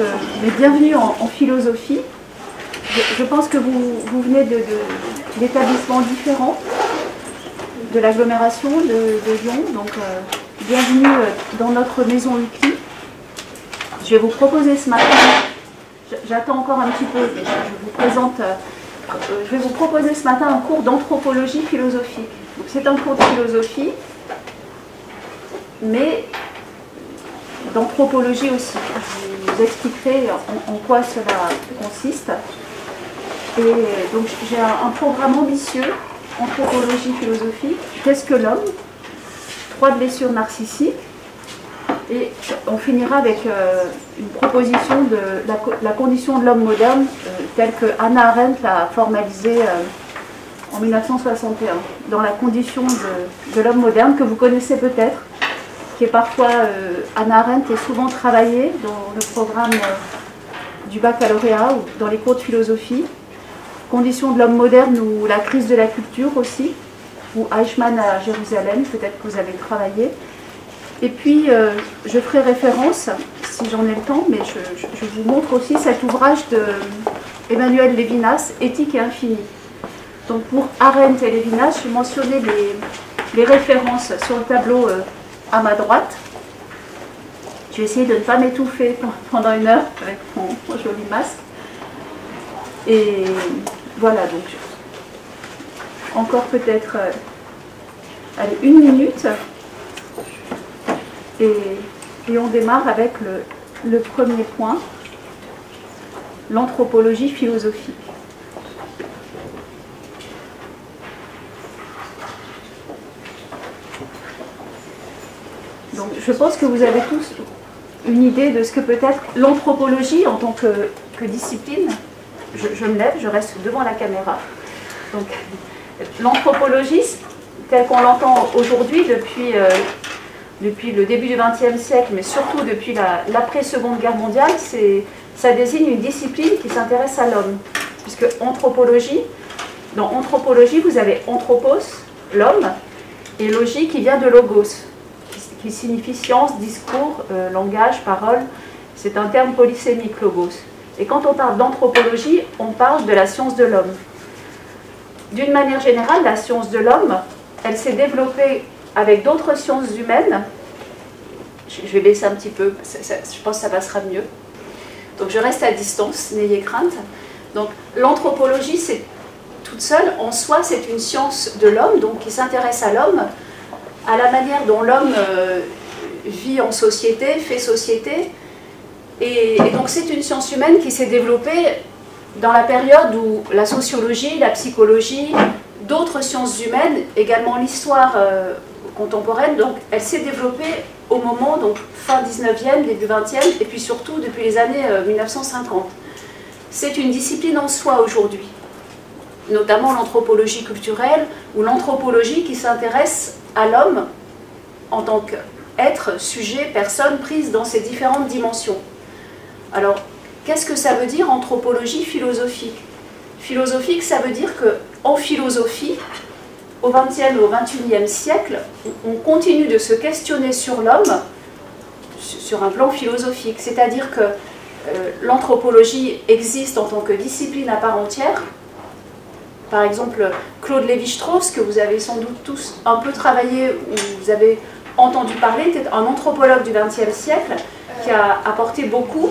euh, mais bienvenue en, philosophie. Je, pense que vous, vous venez d'établissements différents de l'agglomération de, Lyon, donc euh, bienvenue euh, dans notre maison UCLI. Je vais vous proposer ce matin, j'attends encore un petit peu, je, vous présente, je vais vous proposer ce matin un cours d'anthropologie philosophique. C'est un cours de philosophie, mais d'anthropologie aussi. Expliquerai en, quoi cela consiste. Et donc j'ai un, programme ambitieux, anthropologie philosophique. Qu'est-ce que l'homme? Trois blessures narcissiques. Et on finira avec euh, une proposition de la, condition de l'homme moderne, euh, telle que Hannah Arendt l'a formalisée euh, en 1961, dans la condition de l'homme moderne que vous connaissez peut-être, qui est parfois, euh, Anna Arendt est souvent travaillée dans le programme euh, du baccalauréat ou dans les cours de philosophie. Conditions de l'homme moderne ou la crise de la culture aussi, ou Eichmann à Jérusalem, peut-être que vous avez travaillé. Et puis, euh, je ferai référence, si j'en ai le temps, mais je, vous montre aussi cet ouvrage de Emmanuel Lévinas, Éthique et Infini. Donc pour Arendt et Lévinas, je mentionnais les, les références sur le tableau à ma droite. Je vais essayer de ne pas m'étouffer pendant une heure avec mon, joli masque. Et voilà, donc encore peut-être euh, une minute. Et, on démarre avec le premier point, l'anthropologie philosophique. Je pense que vous avez tous une idée de ce que peut être l'anthropologie en tant que, discipline. Je, me lève, je reste devant la caméra. Donc, l'anthropologie, telle qu'on l'entend aujourd'hui depuis, euh, depuis le début du XXe siècle, mais surtout depuis l'après-seconde guerre mondiale, ça désigne une discipline qui s'intéresse à l'homme. Puisque anthropologie, dans anthropologie, vous avez anthropos, l'homme, et logie qui vient de logos qui signifie science, discours, euh, langage, parole. C'est un terme polysémique, logos. Et quand on parle d'anthropologie, on parle de la science de l'homme. D'une manière générale, la science de l'homme, elle s'est développée avec d'autres sciences humaines. Je vais baisser un petit peu, je pense que ça passera mieux. Donc je reste à distance, n'ayez crainte. Donc l'anthropologie, c'est toute seule, en soi, c'est une science de l'homme, donc qui s'intéresse à l'homme à la manière dont l'homme euh, vit en société, fait société. Et, donc c'est une science humaine qui s'est développée dans la période où la sociologie, la psychologie, d'autres sciences humaines, également l'histoire euh, contemporaine, donc elle s'est développée au moment, donc fin 19e, début 20e, et puis surtout depuis les années 1950. Euh, c'est une discipline en soi aujourd'hui, notamment l'anthropologie culturelle ou l'anthropologie qui s'intéresse à l'homme en tant qu'être, sujet, personne prise dans ces différentes dimensions. Alors, qu'est-ce que ça veut dire anthropologie philosophique? Philosophique, ça veut dire que en philosophie, au XXe et au XXIe siècle, on continue de se questionner sur l'homme sur un plan philosophique. C'est-à-dire que euh, l'anthropologie existe en tant que discipline à part entière, par exemple, Claude Lévi-Strauss, que vous avez sans doute tous un peu travaillé ou vous avez entendu parler, était un anthropologue du XXe siècle qui a apporté beaucoup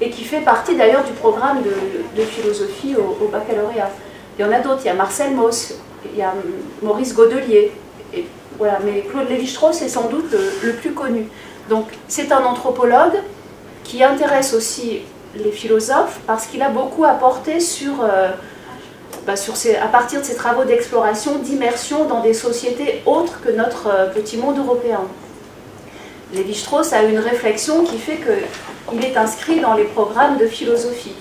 et qui fait partie d'ailleurs du programme de, philosophie au, baccalauréat. Il y en a d'autres, il y a Marcel Mauss, il y a Maurice Godelier, voilà, mais Claude Lévi-Strauss est sans doute le, plus connu. Donc c'est un anthropologue qui intéresse aussi les philosophes parce qu'il a beaucoup apporté sur... Euh, bah, à partir de ses travaux d'exploration, d'immersion dans des sociétés autres que notre euh, petit monde européen. Lévi-Strauss a une réflexion qui fait qu'il est inscrit dans les programmes de philosophie.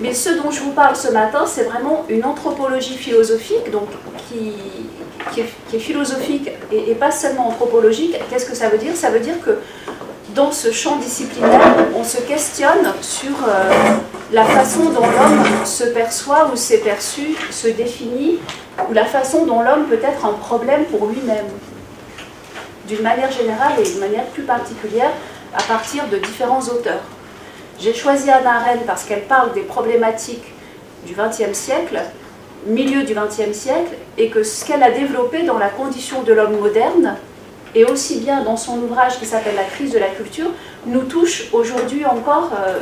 Mais ce dont je vous parle ce matin, c'est vraiment une anthropologie philosophique, donc qui, est, philosophique et, pas seulement anthropologique. Qu'est-ce que ça veut dire? Ça veut dire que dans ce champ disciplinaire, on se questionne sur euh, la façon dont l'homme se perçoit ou s'est perçu, se définit, ou la façon dont l'homme peut être un problème pour lui-même. D'une manière générale et d'une manière plus particulière, à partir de différents auteurs. J'ai choisi Anna Arendt parce qu'elle parle des problématiques du XXe siècle, milieu du XXe siècle, et que ce qu'elle a développé dans la condition de l'homme moderne, et aussi bien dans son ouvrage qui s'appelle La crise de la culture, nous touche aujourd'hui encore euh,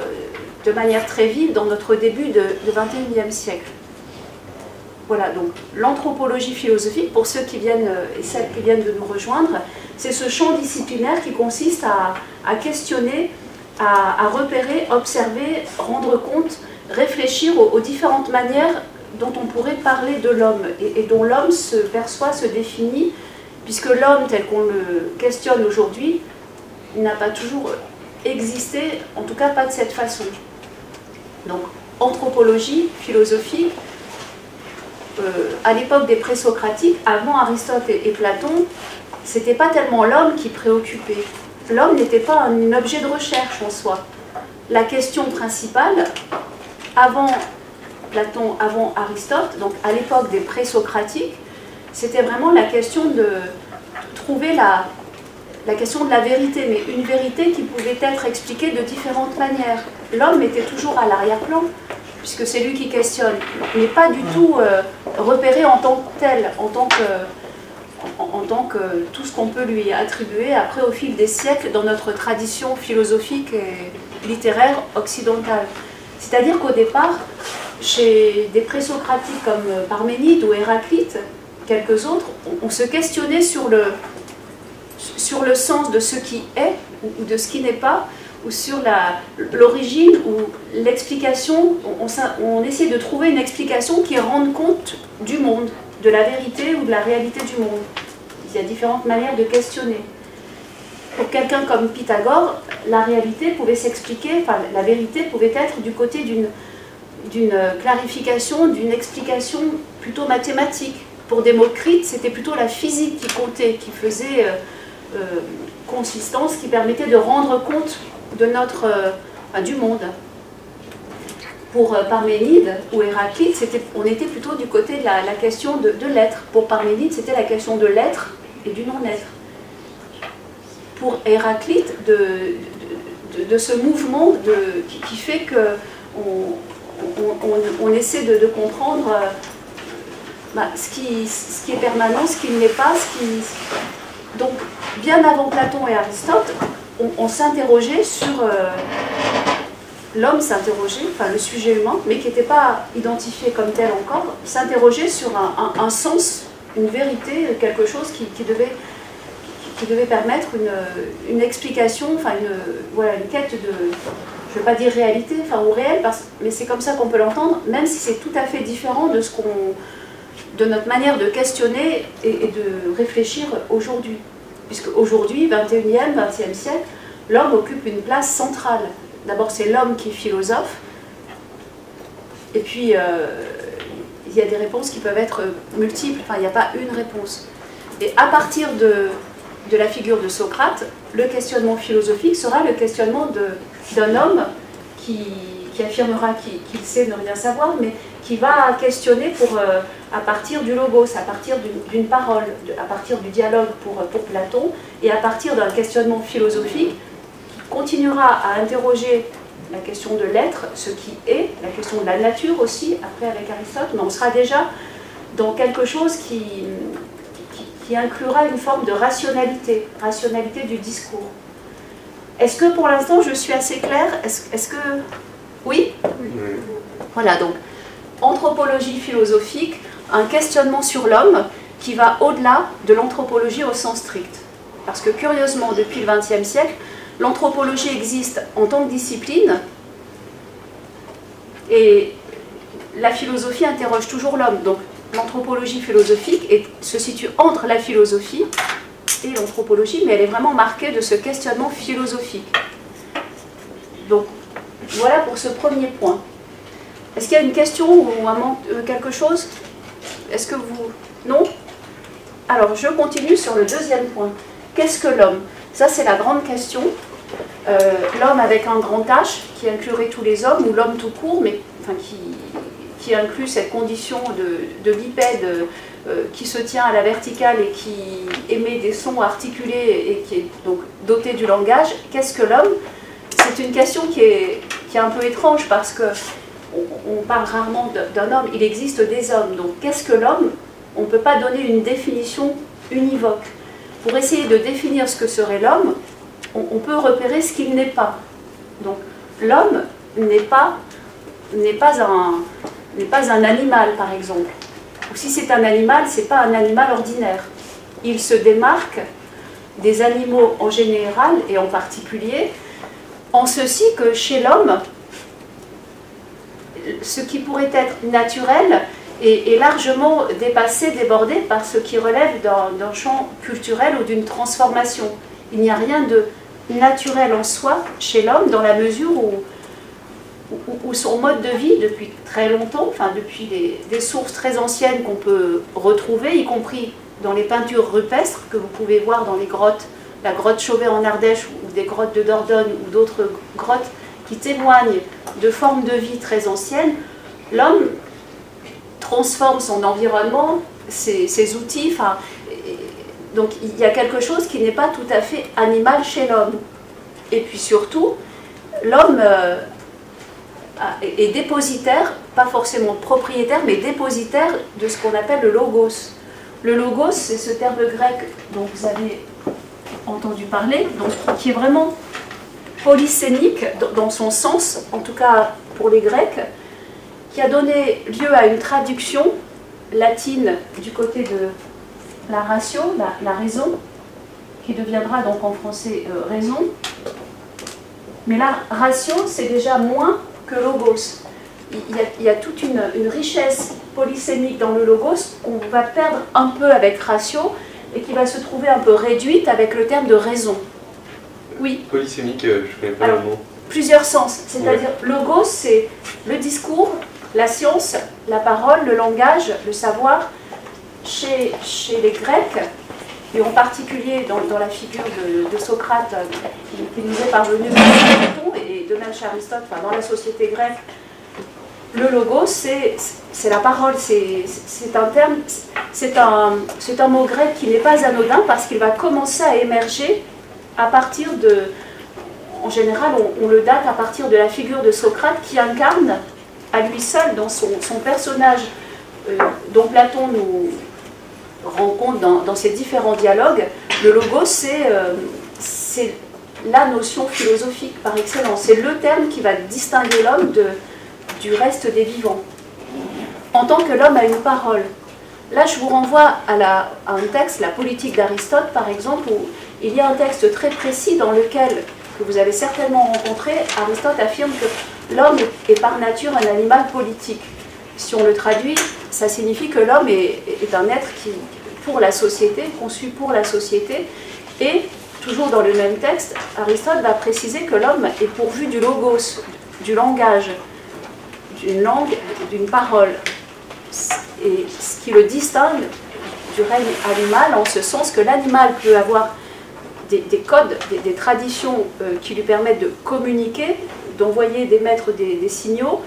de manière très vive dans notre début de, de 21e siècle. Voilà, donc l'anthropologie philosophique, pour ceux qui viennent euh, et celles qui viennent de nous rejoindre, c'est ce champ disciplinaire qui consiste à, questionner, à, repérer, observer, rendre compte, réfléchir aux, différentes manières dont on pourrait parler de l'homme et, dont l'homme se perçoit, se définit, puisque l'homme tel qu'on le questionne aujourd'hui n'a pas toujours existé, en tout cas pas de cette façon. Donc anthropologie, philosophie, euh, à l'époque des présocratiques, avant Aristote et, Platon, c'était pas tellement l'homme qui préoccupait. L'homme n'était pas un objet de recherche en soi. La question principale, avant Platon, avant Aristote, donc à l'époque des présocratiques, c'était vraiment la question de trouver la, la question de la vérité, mais une vérité qui pouvait être expliquée de différentes manières. L'homme était toujours à l'arrière-plan puisque c'est lui qui questionne, n'est pas du tout euh, repéré en tant que tel, en tant que, en, tant que tout ce qu'on peut lui attribuer après au fil des siècles dans notre tradition philosophique et littéraire occidentale. C'est-à-dire qu'au départ, chez des présocratiques comme Parménide ou Héraclite, quelques autres, on, se questionnait sur le, sur le sens de ce qui est ou de ce qui n'est pas, ou sur l'origine ou l'explication, on, on, essaie de trouver une explication qui rende compte du monde, de la vérité ou de la réalité du monde. Il y a différentes manières de questionner. Pour quelqu'un comme Pythagore, la réalité pouvait s'expliquer, enfin la vérité pouvait être du côté d'une clarification, d'une explication plutôt mathématique. Pour Démocrite, c'était plutôt la physique qui comptait, qui faisait euh, euh, consistance, qui permettait de rendre compte de notre, euh, du monde. Pour Parménide ou Héraclite, on était plutôt du côté de la, question de, l'être. Pour Parménide, c'était la question de l'être et du non-être. Pour Héraclite, de, de, ce mouvement qui, fait que on, essaie de, comprendre bah, ce, qui, est permanent, ce qui n'est pas, ce qui... Donc, bien avant Platon et Aristote, on, s'interrogeait sur... Euh, l'homme s'interrogeait, enfin le sujet humain, mais qui n'était pas identifié comme tel encore, s'interrogeait sur un, sens, une vérité, quelque chose qui, devait, permettre une, explication, enfin une, voilà, une quête de, je ne veux pas dire réalité, enfin ou réel, parce, mais c'est comme ça qu'on peut l'entendre, même si c'est tout à fait différent de ce qu'on de notre manière de questionner et de réfléchir aujourd'hui puisque aujourd'hui, 21e, 20e siècle, l'homme occupe une place centrale. D'abord, c'est l'homme qui est philosophe, et puis euh, il y a des réponses qui peuvent être multiples, enfin, il n'y a pas une réponse. Et à partir de, de la figure de Socrate, le questionnement philosophique sera le questionnement d'un homme qui, qui affirmera qu'il sait ne rien savoir, mais qui va questionner pour, euh, à partir du logos, à partir d'une parole, à partir du dialogue pour, pour Platon, et à partir d'un questionnement philosophique qui continuera à interroger la question de l'être, ce qui est, la question de la nature aussi, après avec Aristote, mais on sera déjà dans quelque chose qui, qui, inclura une forme de rationalité, rationalité du discours. Est-ce que pour l'instant je suis assez claire? Est-ce est que... Oui Voilà, donc anthropologie philosophique, un questionnement sur l'homme qui va au-delà de l'anthropologie au sens strict. Parce que curieusement, depuis le XXe siècle, l'anthropologie existe en tant que discipline et la philosophie interroge toujours l'homme. Donc l'anthropologie philosophique se situe entre la philosophie et l'anthropologie, mais elle est vraiment marquée de ce questionnement philosophique. Donc voilà pour ce premier point. Est-ce qu'il y a une question ou euh, quelque chose? Est-ce que vous... Non? Alors, je continue sur le deuxième point. Qu'est-ce que l'homme? Ça, c'est la grande question. Euh, l'homme avec un grand H, qui inclurait tous les hommes, ou l'homme tout court, mais enfin, qui, qui inclut cette condition de, bipède euh, qui se tient à la verticale et qui émet des sons articulés et qui est donc doté du langage, qu'est-ce que l'homme? C'est une question qui est, qui est un peu étrange parce que on, parle rarement d'un homme, il existe des hommes. Donc qu'est-ce que l'homme? On ne peut pas donner une définition univoque. Pour essayer de définir ce que serait l'homme, on, peut repérer ce qu'il n'est pas. Donc l'homme n'est pas, n'est pas, un, n'est pas un animal, par exemple ou si c'est un animal, ce n'est pas un animal ordinaire. Il se démarque des animaux en général et en particulier, en ceci que chez l'homme, ce qui pourrait être naturel est, largement dépassé, débordé par ce qui relève d'un champ culturel ou d'une transformation. Il n'y a rien de naturel en soi chez l'homme dans la mesure où son mode de vie depuis très longtemps, enfin depuis des, sources très anciennes qu'on peut retrouver, y compris dans les peintures rupestres que vous pouvez voir dans les grottes, la grotte Chauvet en Ardèche ou des grottes de Dordogne ou d'autres grottes qui témoignent de formes de vie très anciennes, l'homme transforme son environnement, ses, outils, enfin, donc il y a quelque chose qui n'est pas tout à fait animal chez l'homme. Et puis surtout, l'homme euh, est dépositaire, pas forcément propriétaire, mais dépositaire de ce qu'on appelle le logos. Le logos, c'est ce terme grec dont vous avez entendu parler, donc, qui est vraiment polysémique dans son sens, en tout cas pour les Grecs, qui a donné lieu à une traduction latine du côté de la ratio, la, raison, qui deviendra donc en français euh, raison. Mais la ratio, c'est déjà moins logos. Il y a, toute une, richesse polysémique dans le logos qu'on va perdre un peu avec ratio et qui va se trouver un peu réduite avec le terme de raison. Oui. Polysémique, euh, je ne connais pas le mot. Plusieurs sens. C'est-à-dire, logos, c'est le discours, la science, la parole, le langage, le savoir. Chez, chez les Grecs, et en particulier dans, dans la figure de, Socrate, qui, nous est parvenu et de même chez Aristote, enfin, dans la société grecque, le logo, c'est la parole, c'est un terme, c'est un, un mot grec qui n'est pas anodin parce qu'il va commencer à émerger à partir de, en général, on, le date à partir de la figure de Socrate qui incarne à lui seul dans son, son personnage euh, dont Platon nous, rencontre dans, dans, ces différents dialogues, le logo, euh, c'est la notion philosophique par excellence. C'est le terme qui va distinguer l'homme du reste des vivants. En tant que l'homme a une parole. Là, je vous renvoie à, un texte, la politique d'Aristote, par exemple, où il y a un texte très précis dans lequel, que vous avez certainement rencontré, Aristote affirme que l'homme est par nature un animal politique si on le traduit, ça signifie que l'homme est, un être qui, pour la société, conçu pour la société. Et, toujours dans le même texte, Aristote va préciser que l'homme est pourvu du logos, du langage, d'une langue, d'une parole. Et ce qui le distingue du règne animal, en ce sens que l'animal peut avoir des, codes, des, traditions euh, qui lui permettent de communiquer, d'envoyer, d'émettre des, signaux.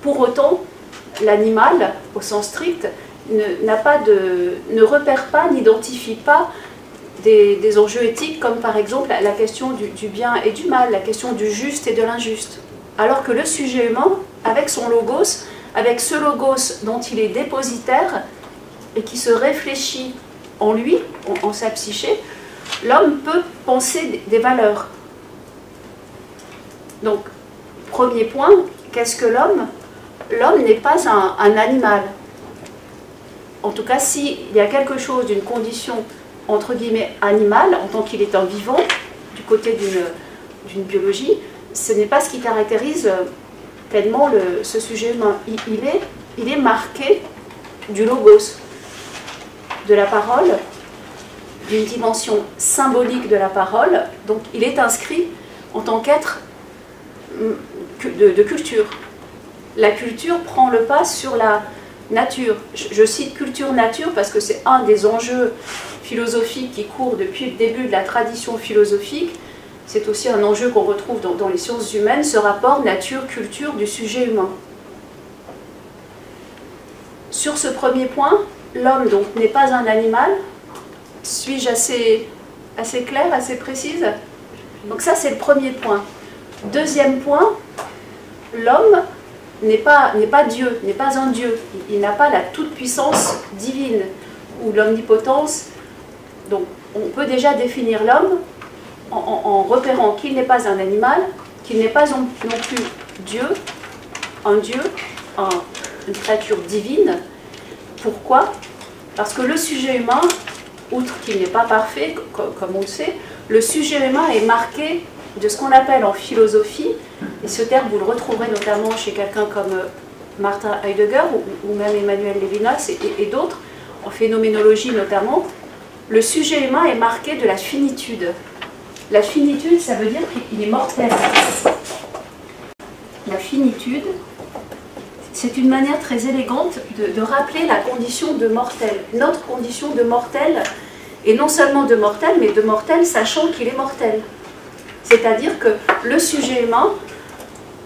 Pour autant, l'animal, au sens strict, ne, pas de, ne repère pas, n'identifie pas des, enjeux éthiques comme par exemple la, question du, bien et du mal, la question du juste et de l'injuste. Alors que le sujet humain, avec son logos, avec ce logos dont il est dépositaire et qui se réfléchit en lui, en, sa psyché, l'homme peut penser des valeurs. Donc, premier point, qu'est-ce que l'homme? L'homme n'est pas un, animal. En tout cas, s'il y a quelque chose d'une condition entre guillemets animale, en tant qu'il est un vivant, du côté d'une biologie, ce n'est pas ce qui caractérise tellement le, ce sujet humain. Il, est, il est marqué du logos, de la parole, d'une dimension symbolique de la parole, donc il est inscrit en tant qu'être mm, de culture la culture prend le pas sur la nature. Je, cite culture-nature parce que c'est un des enjeux philosophiques qui court depuis le début de la tradition philosophique. C'est aussi un enjeu qu'on retrouve dans, les sciences humaines, ce rapport nature-culture du sujet humain. Sur ce premier point, l'homme donc n'est pas un animal. Suis-je assez, assez claire, assez précise? Donc ça c'est le premier point. Deuxième point, l'homme n'est pas, pas Dieu, n'est pas un Dieu. Il, n'a pas la toute-puissance divine ou l'omnipotence. Donc on peut déjà définir l'homme en, repérant qu'il n'est pas un animal, qu'il n'est pas non, plus Dieu, un Dieu, une créature divine. Pourquoi? Parce que le sujet humain, outre qu'il n'est pas parfait, comme on le sait, le sujet humain est marqué de ce qu'on appelle en philosophie, et ce terme vous le retrouverez notamment chez quelqu'un comme euh, Martin Heidegger ou, même Emmanuel Levinas et d'autres, en phénoménologie notamment, le sujet humain est marqué de la finitude. La finitude, ça veut dire qu'il est mortel. La finitude, c'est une manière très élégante de, rappeler la condition de mortel. Notre condition de mortel, et non seulement de mortel, mais de mortel sachant qu'il est mortel. C'est-à-dire que le sujet humain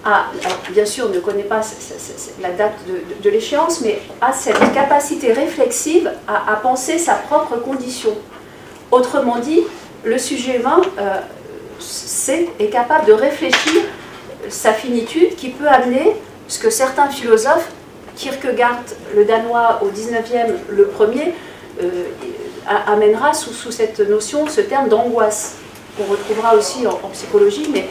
a, bien sûr, ne connaît pas la date de, l'échéance, mais a cette capacité réflexive à penser sa propre condition. Autrement dit, le sujet humain euh, est capable de réfléchir sa finitude qui peut amener ce que certains philosophes, Kierkegaard, le danois au 19e, le premier, euh, amènera sous, cette notion, ce terme d'angoisse, qu'on retrouvera aussi en, psychologie, mais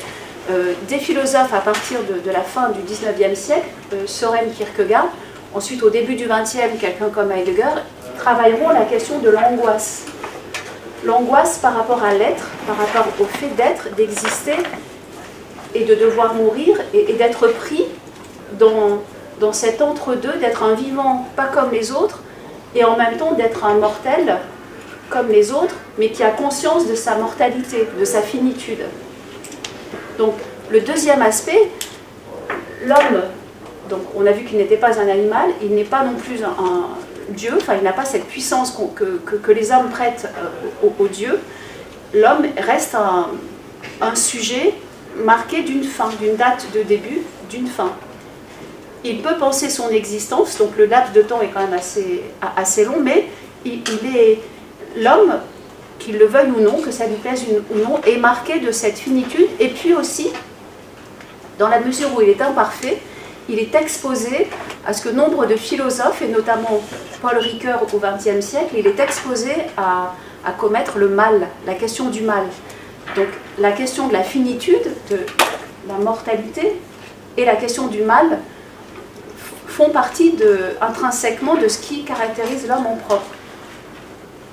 euh, des philosophes à partir de, la fin du 19e siècle, Soren Kierkegaard, ensuite au début du 20e, quelqu'un comme Heidegger, travailleront la question de l'angoisse l'angoisse par rapport à l'être, par rapport au fait d'être, d'exister et de devoir mourir et, d'être pris dans, cet entre-deux, d'être un vivant pas comme les autres et en même temps d'être un mortel comme les autres, mais qui a conscience de sa mortalité, de sa finitude. Donc le deuxième aspect, l'homme, on a vu qu'il n'était pas un animal, il n'est pas non plus un Dieu, enfin il n'a pas cette puissance que, les hommes prêtent euh, au, Dieu, l'homme reste un, sujet marqué d'une fin, d'une date de début, d'une fin. Il peut penser son existence, donc le laps de temps est quand même assez, assez long, mais il, est l'homme, qu'il le veuille ou non, que ça lui plaise ou non, est marqué de cette finitude, et puis aussi, dans la mesure où il est imparfait, il est exposé à ce que nombre de philosophes, et notamment Paul Ricoeur au XXe siècle, il est exposé à, commettre le mal, la question du mal. Donc la question de la finitude, de la mortalité, et la question du mal font partie intrinsèquement de ce qui caractérise l'homme en propre.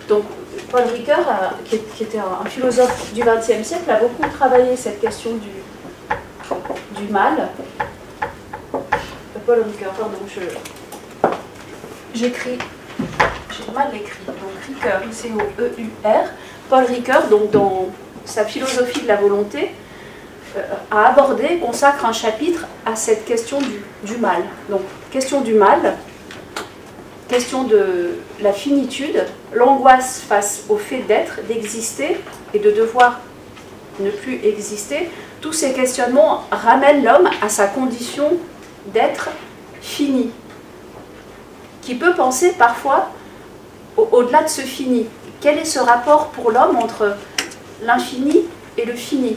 Donc Paul Ricoeur, qui, était un, philosophe du XXe siècle, a beaucoup travaillé cette question du, du mal, Paul Ricoeur, pardon, j'écris, j'ai mal écrit, donc Ricoeur, C-O-E-U-R, Paul Ricoeur, donc dans sa philosophie de la volonté, euh, a abordé, consacre un chapitre à cette question du, du mal. Donc, question du mal, question de la finitude, l'angoisse face au fait d'être, d'exister et de devoir ne plus exister, tous ces questionnements ramènent l'homme à sa condition d'être fini, qui peut penser parfois au-delà de ce fini. Quel est ce rapport pour l'homme entre l'infini et le fini?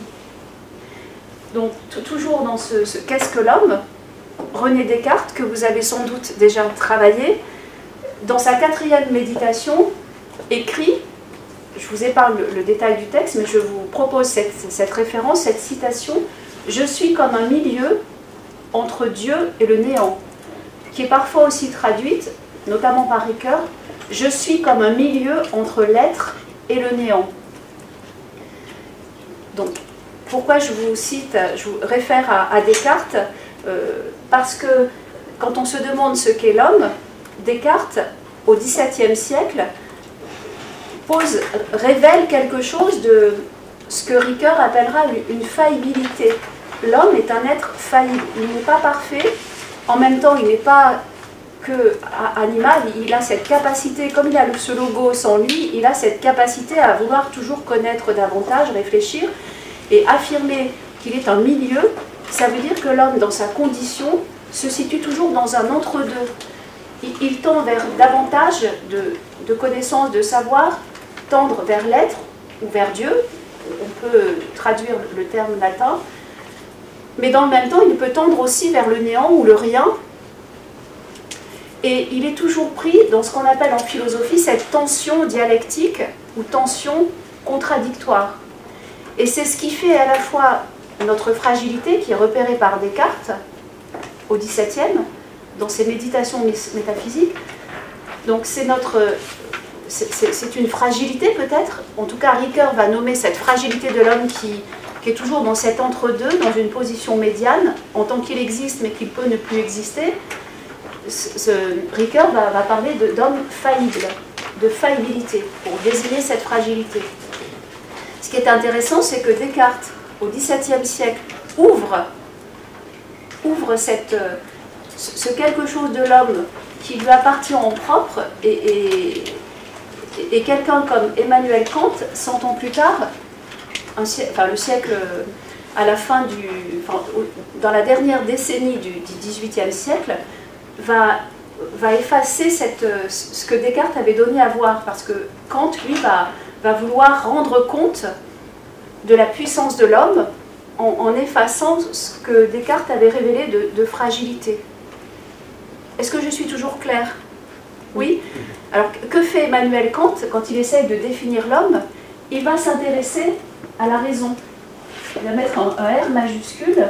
Donc toujours dans ce, qu'est-ce que l'homme René Descartes, que vous avez sans doute déjà travaillé, dans sa quatrième méditation, écrit, je vous épargne le, détail du texte, mais je vous propose cette référence, cette citation, Je suis comme un milieu entre Dieu et le néant, qui est parfois aussi traduite, notamment par Ricoeur, je suis comme un milieu entre l'être et le néant. Donc, pourquoi je vous cite, je vous réfère à, Descartes euh, Parce que quand on se demande ce qu'est l'homme, Descartes, au XVIIe siècle, pose, révèle quelque chose de ce que Ricoeur appellera une faillibilité l'homme est un être faillible. Il n'est pas parfait, en même temps, il n'est pas que animal, il a cette capacité, comme il a ce logo sans lui, il a cette capacité à vouloir toujours connaître davantage, réfléchir et affirmer qu'il est un milieu, ça veut dire que l'homme, dans sa condition, se situe toujours dans un entre-deux. il, tend vers davantage de, de connaissances, de savoir, tendre vers l'être ou vers Dieu. On peut traduire le terme latin. Mais dans le même temps, il peut tendre aussi vers le néant ou le rien. Et il est toujours pris dans ce qu'on appelle en philosophie cette tension dialectique ou tension contradictoire. Et c'est ce qui fait à la fois notre fragilité, qui est repérée par Descartes au XVIIe, dans ses méditations métaphysiques. Donc c'est notre, une fragilité peut-être. En tout cas, Ricoeur va nommer cette fragilité de l'homme qui, toujours dans cet entre-deux, dans une position médiane, en tant qu'il existe mais qu'il peut ne plus exister. Ricoeur va, parler d'homme faillible, de faillibilité, pour désigner cette fragilité. Ce qui est intéressant, c'est que Descartes, au XVIIe siècle, ouvre, ouvre cette, ce quelque chose de l'homme qui lui appartient en propre et, et, quelqu'un comme Emmanuel Kant, 100 ans plus tard, le siècle à la fin du, dans la dernière décennie du, XVIIIe siècle, va, effacer cette, ce que Descartes avait donné à voir, parce que Kant, lui, va, va vouloir rendre compte de la puissance de l'homme en, effaçant ce que Descartes avait révélé de, fragilité. Est-ce que je suis toujours claire? Oui? Alors, que fait Emmanuel Kant quand il essaye de définir l'homme? Il va s'intéresser à la raison. Il va mettre un, R majuscule.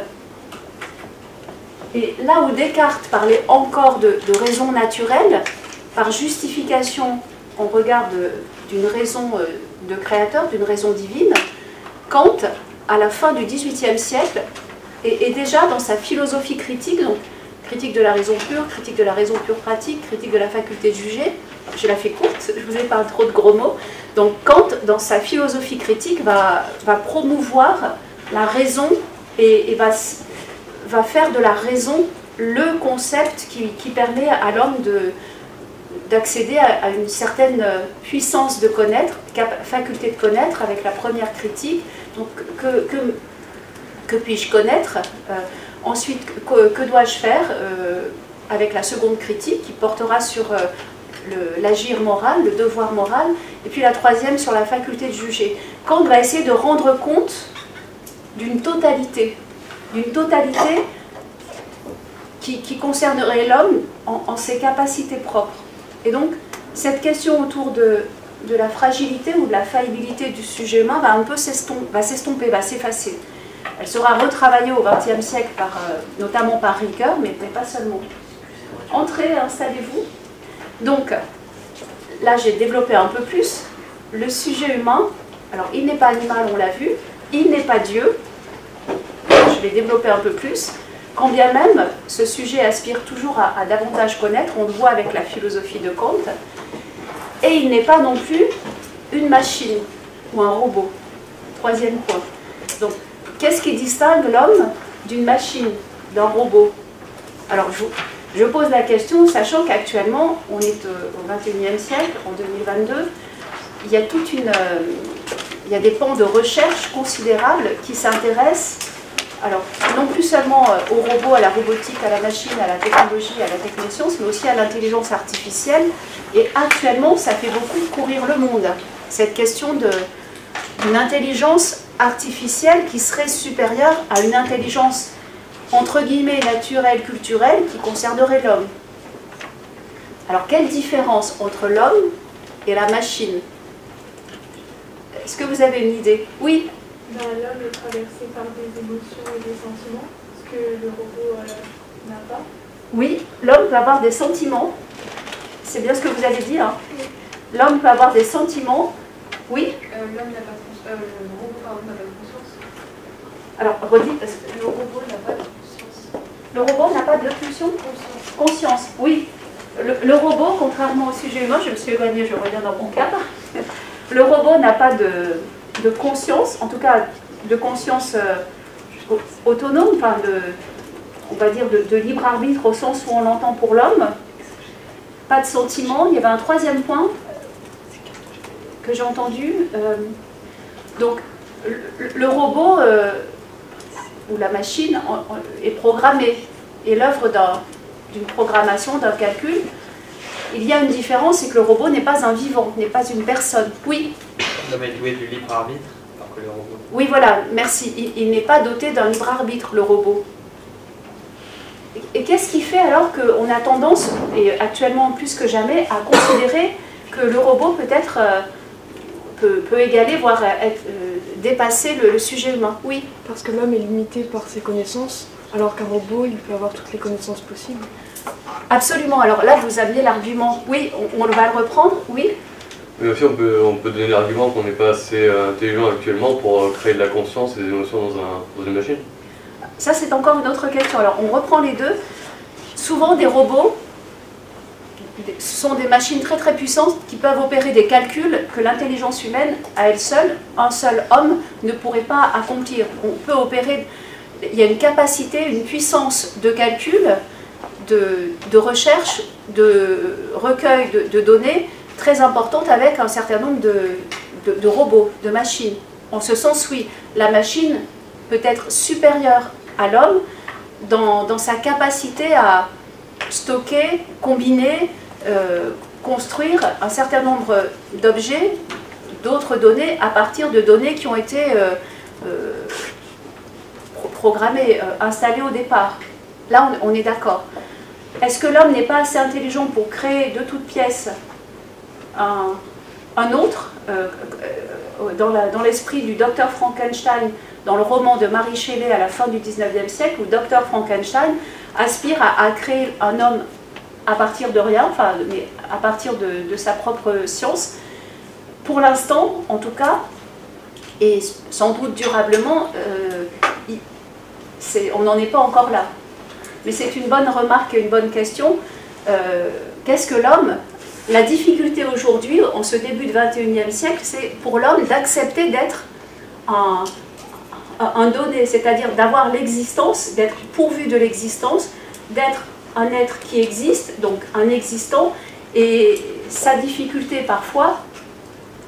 Et là où Descartes parlait encore de, de raison naturelle, par justification en regard d'une raison euh, de créateur, d'une raison divine, Kant, à la fin du XVIIIe siècle, est, déjà dans sa philosophie critique, donc critique de la raison pure, critique de la raison pure pratique, critique de la faculté de juger. Je la fais courte, je vous ai pas trop de gros mots. Donc Kant, dans sa philosophie critique, va, promouvoir la raison et, va, faire de la raison le concept qui, permet à l'homme de, d'accéder à, une certaine puissance de connaître, faculté de connaître avec la première critique. Donc, que, que, puis-je connaître euh, Ensuite, que, dois-je faire euh, avec la seconde critique qui portera sur euh, l'agir moral, le devoir moral, et puis la troisième sur la faculté de juger. Kant va essayer de rendre compte d'une totalité, d'une totalité qui, concernerait l'homme en ses capacités propres. Et donc, cette question autour de, la fragilité ou de la faillibilité du sujet humain va un peu s'estomper, va s'effacer. Elle sera retravaillée au XXe siècle, par, euh, notamment par Ricoeur, mais, pas seulement. Entrez, installez-vous. Donc, là, j'ai développé un peu plus le sujet humain. Alors, il n'est pas animal, on l'a vu. Il n'est pas Dieu. Je vais développer un peu plus. Quand bien même ce sujet aspire toujours à, davantage connaître, on le voit avec la philosophie de Kant, et il n'est pas non plus une machine ou un robot. Troisième point. Donc, qu'est-ce qui distingue l'homme d'une machine, d'un robot? Alors, je, pose la question, sachant qu'actuellement, on est euh, au XXIe siècle, en 2022, il y a toute une, euh, il y a des pans de recherche considérables qui s'intéressent alors, non plus seulement euh, aux robots, à la robotique, à la machine, à la technologie, à la technoscience, mais aussi à l'intelligence artificielle. Et actuellement, ça fait beaucoup courir le monde, cette question d'une intelligence artificielle qui serait supérieure à une intelligence entre guillemets naturelle, culturelle, qui concernerait l'homme. Alors, quelle différence entre l'homme et la machine? Est-ce que vous avez une idée? Oui ben, l'homme est traversé par des émotions et des sentiments, ce que le robot euh, n'a pas. Oui, l'homme peut avoir des sentiments. C'est bien ce que vous avez dit. Hein. L'homme peut avoir des sentiments. Oui euh, L'homme n'a pas de euh, le robot n'a pas de conscience. Alors, redites, parce que le robot n'a pas de conscience. Le robot n'a pas de pulsion Conscience. Oui. Le, robot, contrairement au sujet humain, je me suis éloignée, je reviens dans mon cadre. Le robot n'a pas de, conscience, en tout cas de conscience euh, autonome, enfin on va dire de, libre arbitre au sens où on l'entend pour l'homme, pas de sentiment. Il y avait un troisième point que j'ai entendu. Euh, donc le, robot euh, ou la machine est programmé, et l'œuvre d'une programmation, d'un calcul. il y a une différence, c'est que le robot n'est pas un vivant, n'est pas une personne. Oui On avait doué du libre arbitre, alors que le robot. Oui, voilà, merci. Il, n'est pas doté d'un libre arbitre, le robot. Et, qu'est-ce qui fait alors qu'on a tendance, et actuellement plus que jamais, à considérer que le robot peut être. Euh, peut, égaler, voire être, euh, dépasser le, le sujet humain. Oui Parce que l'homme est limité par ses connaissances, alors qu'un robot, il peut avoir toutes les connaissances possibles. Absolument. Alors là, vous aviez l'argument. Oui, on, va le reprendre. Oui. Mais aussi, on peut, on peut donner l'argument qu'on n'est pas assez euh, intelligent actuellement pour euh, créer de la conscience et des émotions dans, un, dans une machine. Ça, c'est encore une autre question. Alors, on reprend les deux. Souvent, des robots sont des machines très très puissantes qui peuvent opérer des calculs que l'intelligence humaine, à elle seule, un seul homme, ne pourrait pas accomplir. On peut opérer. Il y a une capacité, une puissance de calcul de, recherche, de recueil de, données très importante avec un certain nombre de, robots, de machines. En ce sens, oui, la machine peut être supérieure à l'homme dans, sa capacité à stocker, combiner, euh, construire un certain nombre d'objets, d'autres données à partir de données qui ont été euh, euh, programmées, installées au départ. Là, on est d'accord. Est-ce que l'homme n'est pas assez intelligent pour créer de toutes pièces un, autre Dans l'esprit du docteur Frankenstein, dans le roman de Marie Shelley à la fin du 19e siècle, où docteur Frankenstein aspire à, créer un homme à partir de rien, enfin, mais à partir de, sa propre science. Pour l'instant, en tout cas, et sans doute durablement, euh, on n'en est pas encore là. Mais c'est une bonne remarque et une bonne question. Euh, qu'est-ce que l'homme La difficulté aujourd'hui, en ce début du 21e siècle, c'est pour l'homme d'accepter d'être un donné, c'est-à-dire d'avoir l'existence, d'être pourvu de l'existence, d'être un être qui existe, donc un existant, et sa difficulté parfois,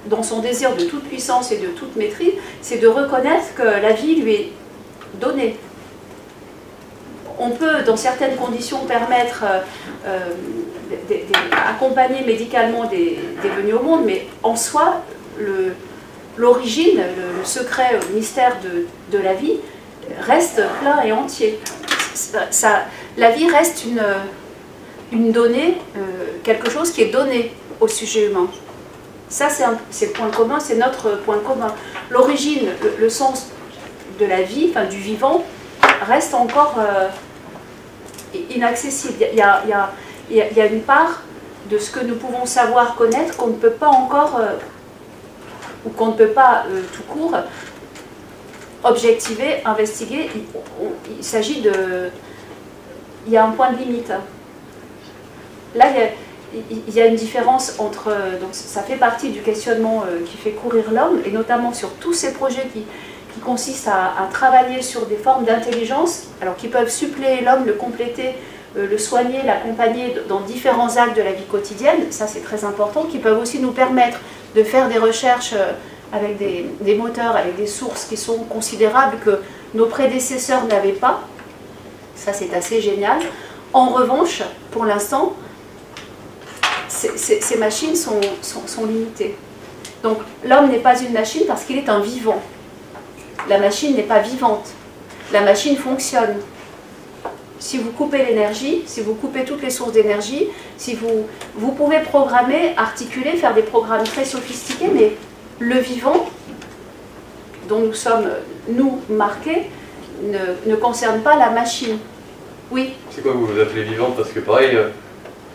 dans son désir de toute puissance et de toute maîtrise, c'est de reconnaître que la vie lui est donnée, on peut, dans certaines conditions, permettre euh, accompagner médicalement des, venus au monde, mais en soi, l'origine, le, secret, le mystère de, la vie reste plein et entier. La vie reste une, donnée, euh, quelque chose qui est donné au sujet humain. Ça, c'est le point commun, c'est notre point commun. L'origine, le, sens de la vie, enfin du vivant, reste encore inaccessible. Il y, a, il, y a, une part de ce que nous pouvons savoir, connaître, qu'on ne peut pas encore, euh, ou qu'on ne peut pas euh, tout court, objectiver, investiguer. Il, s'agit de... Il y a un point de limite. Là, il y a, une différence entre... Donc ça fait partie du questionnement qui fait courir l'homme, et notamment sur tous ces projets qui, qui consiste à, travailler sur des formes d'intelligence, alors qui peuvent suppléer l'homme, le compléter, euh, le soigner, l'accompagner dans différents actes de la vie quotidienne, ça c'est très important, qui peuvent aussi nous permettre de faire des recherches euh, avec des, moteurs, avec des sources qui sont considérables que nos prédécesseurs n'avaient pas. Ça c'est assez génial. En revanche, pour l'instant, ces machines sont, sont, sont limitées. Donc l'homme n'est pas une machine parce qu'il est un vivant. La machine n'est pas vivante. La machine fonctionne. Si vous coupez l'énergie, si vous coupez toutes les sources d'énergie, si vous, vous pouvez programmer, articuler, faire des programmes très sophistiqués, mais le vivant, dont nous sommes, nous, marqués, ne, concerne pas la machine. Oui C'est quoi que vous appelez vivant Parce que pareil, euh,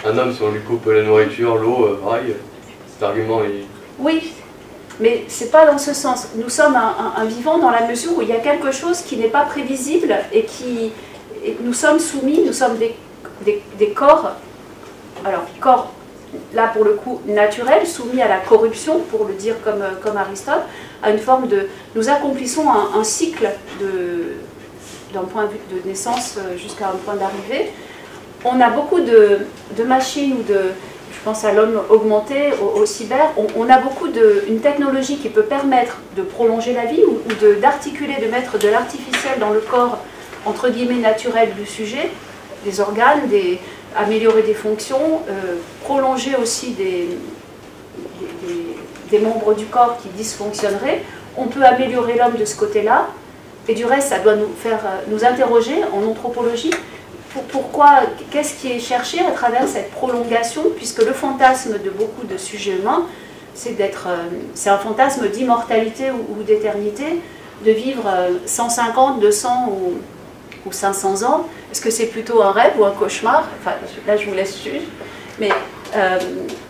un homme, si on lui coupe la nourriture, l'eau, euh, pareil, cet argument est... Oui, mais ce n'est pas dans ce sens. Nous sommes un, vivant dans la mesure où il y a quelque chose qui n'est pas prévisible et qui. nous sommes soumis, nous sommes des, des, corps, alors corps, là pour le coup, naturels, soumis à la corruption, pour le dire comme, comme Aristote, à une forme de. Nous accomplissons un, cycle d'un point de vue de naissance jusqu'à un point d'arrivée. On a beaucoup de, de machines de pense à l'homme augmenté, au, cyber, on, a beaucoup de, une technologie qui peut permettre de prolonger la vie ou, d'articuler, de, mettre de l'artificiel dans le corps, entre guillemets, naturel du sujet, des organes, des, améliorer des fonctions, euh, prolonger aussi des, membres du corps qui dysfonctionneraient. On peut améliorer l'homme de ce côté-là. Et du reste, ça doit nous faire euh, nous interroger en anthropologie. pour- pourquoi, qu'est-ce qui est cherché à travers cette prolongation, puisque le fantasme de beaucoup de sujets humains, c'est d'être, euh, c'est un fantasme d'immortalité ou, d'éternité, de vivre euh, 150, 200 ou, ou 500 ans. Est-ce que c'est plutôt un rêve ou un cauchemar Enfin, là, je vous laisse juger. Mais euh,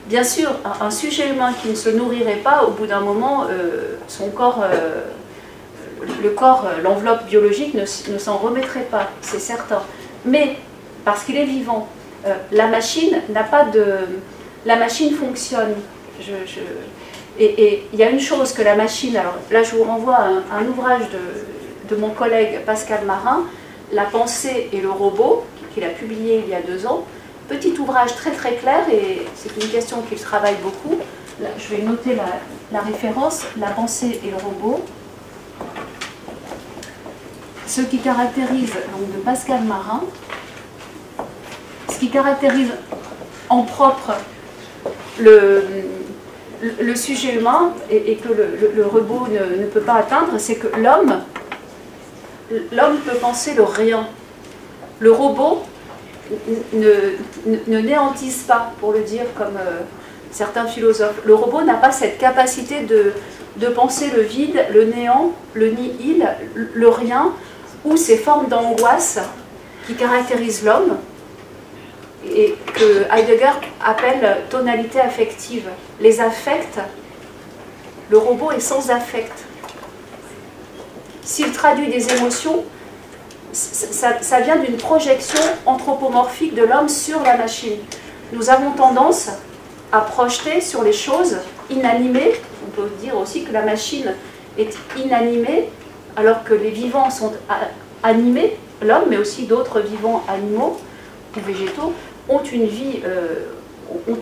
bien sûr, un, sujet humain qui ne se nourrirait pas, au bout d'un moment, euh, son corps, euh, le corps, l'enveloppe biologique ne, s'en remettrait pas, c'est certain. Mais parce qu'il est vivant, la machine n'a pas de, la machine fonctionne. Et il y a une chose que la machine, alors là je vous renvoie à un, ouvrage de mon collègue Pascal Marin, La pensée et le robot, qu'il a publié il y a deux ans. Petit ouvrage très très clair et c'est une question qu'il travaille beaucoup. Je vais noter la, référence, La pensée et le robot. Ce qui caractérise, donc de Pascal Marin, ce qui caractérise en propre le, sujet humain et, que le, robot ne peut pas atteindre, c'est que l'homme, l'homme peut penser le rien. Le robot ne, ne, néantise pas, pour le dire comme euh, certains philosophes. Le robot n'a pas cette capacité de, de penser le vide, le néant, le nihil, le- le rien, ou ces formes d'angoisse qui caractérisent l'homme et que Heidegger appelle tonalité affective. Les affects, le robot est sans affect. S'il traduit des émotions, ça, vient d'une projection anthropomorphique de l'homme sur la machine. Nous avons tendance à projeter sur les choses inanimées. On peut dire aussi que la machine est inanimée, alors que les vivants sont animés, l'homme, mais aussi d'autres vivants animaux ou végétaux, ont une vie, euh, ont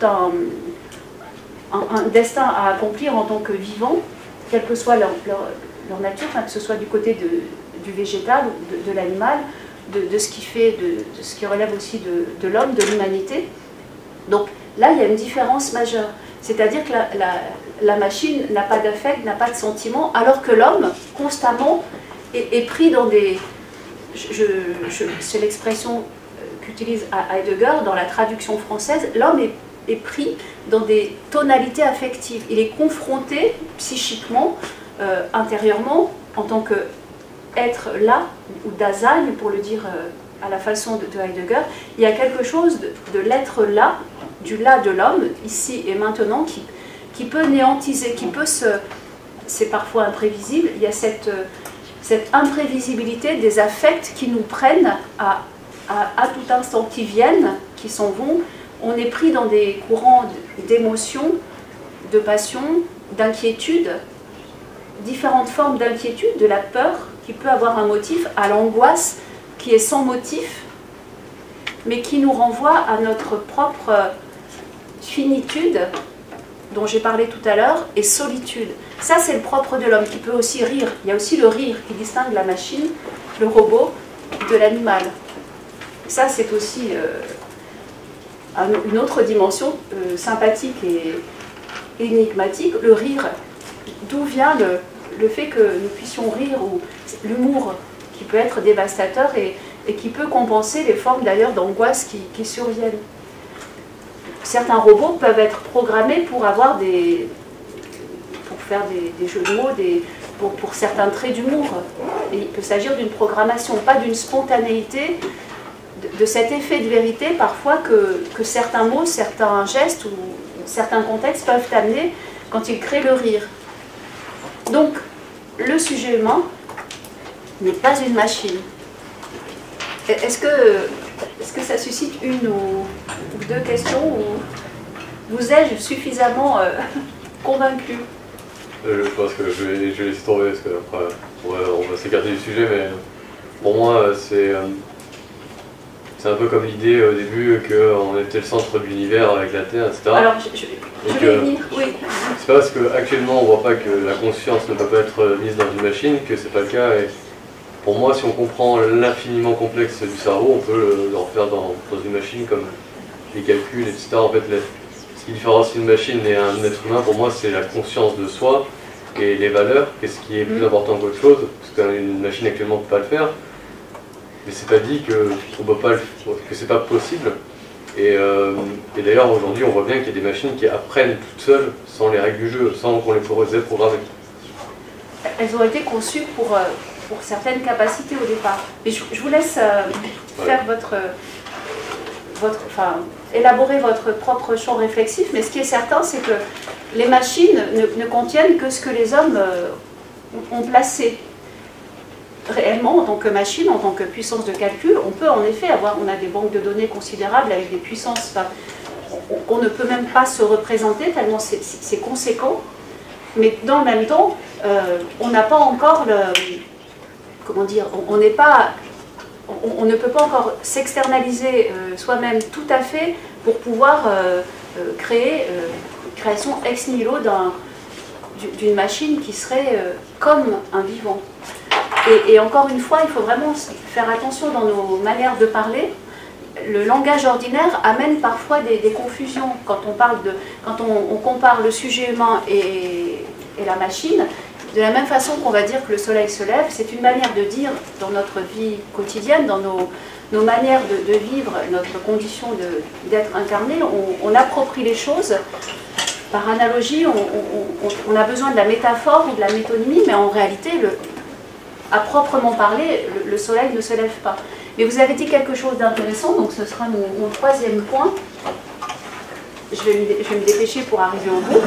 un destin à accomplir en tant que vivants, quelle que soit leur, leur- leur nature, que ce soit du côté du végétal de, l'animal, de, ce qui fait, de, ce qui relève aussi de, l'homme, de l'humanité. Donc là, il y a une différence majeure. C'est-à-dire que la, machine n'a pas d'affect, n'a pas de sentiment, alors que l'homme, constamment, est, pris dans des... C'est l'expression euh, qu'utilise Heidegger dans la traduction française. L'homme est pris dans des tonalités affectives. Il est confronté psychiquement, euh, intérieurement, en tant que être là, ou Dasein, pour le dire euh, à la façon de, de Heidegger, il y a quelque chose de, l'être là, du là de l'homme, ici et maintenant, qui, qui peut néantiser, qui peut se... C'est parfois imprévisible, il y a cette, euh, cette imprévisibilité des affects qui nous prennent à, à, à tout instant, qui viennent, qui s'en vont. On est pris dans des courants d'émotions, de passion, d'inquiétude, différentes formes d'inquiétude, de la peur qui peut avoir un motif, à l'angoisse qui est sans motif, mais qui nous renvoie à notre propre finitude dont j'ai parlé tout à l'heure et solitude. Ça, c'est le propre de l'homme qui peut aussi rire. Il y a aussi le rire qui distingue la machine, le robot, de l'animal. Ça, c'est aussi euh, un- une autre dimension euh, sympathique et énigmatique, le rire. D'où vient le, fait que nous puissions rire ou l'humour qui peut être dévastateur et, qui peut compenser les formes d'ailleurs d'angoisse qui, surviennent? Certains robots peuvent être programmés pour avoir des pour faire des, jeux de mots, des, pour, certains traits d'humour. Il peut s'agir d'une programmation, pas d'une spontanéité, de, de cet effet de vérité parfois que, que certains mots, certains gestes ou certains contextes peuvent amener quand ils créent le rire. Donc, le sujet humain n'est pas une machine. Est-ce que, est que ça suscite une ou, deux questions ou vous ai-je suffisamment euh, convaincu? Euh, je pense que je vais, je vais laisser tomber parce que après on va, s'écarter du sujet, mais pour moi euh, c'est c'est un peu comme l'idée au début qu'on était le centre de l'univers avec la Terre, etc. Alors, je, je- oui. C'est pas parce qu'actuellement on voit pas que la conscience ne peut pas être mise dans une machine que c'est pas le cas. Et pour moi, si on comprend l'infiniment complexe du cerveau, on peut le, le refaire dans, dans une machine comme les calculs, etc. En fait, ce qui différencie une machine et un être humain, pour moi, c'est la conscience de soi et les valeurs, qu'est-ce qui est plus mm. important qu'autre chose, parce qu'une machine actuellement ne peut pas le faire. Mais c'est pas dit que, peut pas que c'est pas possible. Euh, et, d'ailleurs, aujourd'hui, on voit bien qu'il y a des machines qui apprennent toutes seules, sans les règles du jeu, sans qu'on les ait programmées. Elles ont été conçues pour, euh, pour certaines capacités au départ. Mais je, vous laisse euh, faire votre, votre, enfin, élaborer votre propre champ réflexif, mais ce qui est certain, c'est que les machines ne, contiennent que ce que les hommes ont placé réellement, en tant que machine, en tant que puissance de calcul, on peut en effet avoir, on a des banques de données considérables avec des puissances qu'on ne peut même pas se représenter tellement c'est conséquent. Mais dans le même temps, euh, on n'a pas encore le, comment dire, on n'est pas, on, ne peut pas encore s'externaliser euh, soi-même tout à fait pour pouvoir euh, créer création ex nihilo d'une machine qui serait comme un vivant. Et, encore une fois, il faut vraiment faire attention dans nos manières de parler. Le langage ordinaire amène parfois des, confusions quand on, compare le sujet humain et, la machine. De la même façon qu'on va dire que le soleil se lève, c'est une manière de dire dans notre vie quotidienne, dans nos, manières de, vivre, notre condition d'être incarné, on, on, approprie les choses. Par analogie, on, on, a besoin de la métaphore ou de la métonymie, mais en réalité, le, à proprement parler, le, soleil ne se lève pas. Mais vous avez dit quelque chose d'intéressant, donc ce sera mon, troisième point. Je vais, me, dépêcher pour arriver au bout.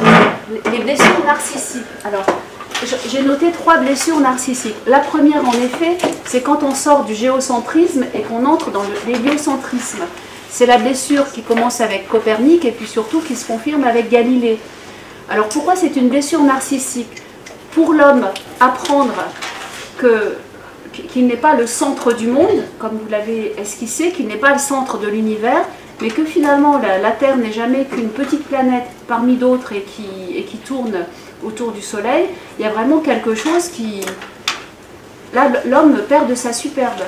Les blessures narcissiques. Alors, j'ai noté trois blessures narcissiques. La première, en effet, c'est quand on sort du géocentrisme et qu'on entre dans l'héliocentrisme. C'est la blessure qui commence avec Copernic et puis surtout qui se confirme avec Galilée. Alors pourquoi c'est une blessure narcissique? Pour l'homme, apprendre qu'il n'est pas le centre du monde, comme vous l'avez esquissé, qu'il n'est pas le centre de l'univers, mais que finalement la, Terre n'est jamais qu'une petite planète parmi d'autres et qui, et qui tourne autour du Soleil, il y a vraiment quelque chose qui... Là, l'homme perd de sa superbe.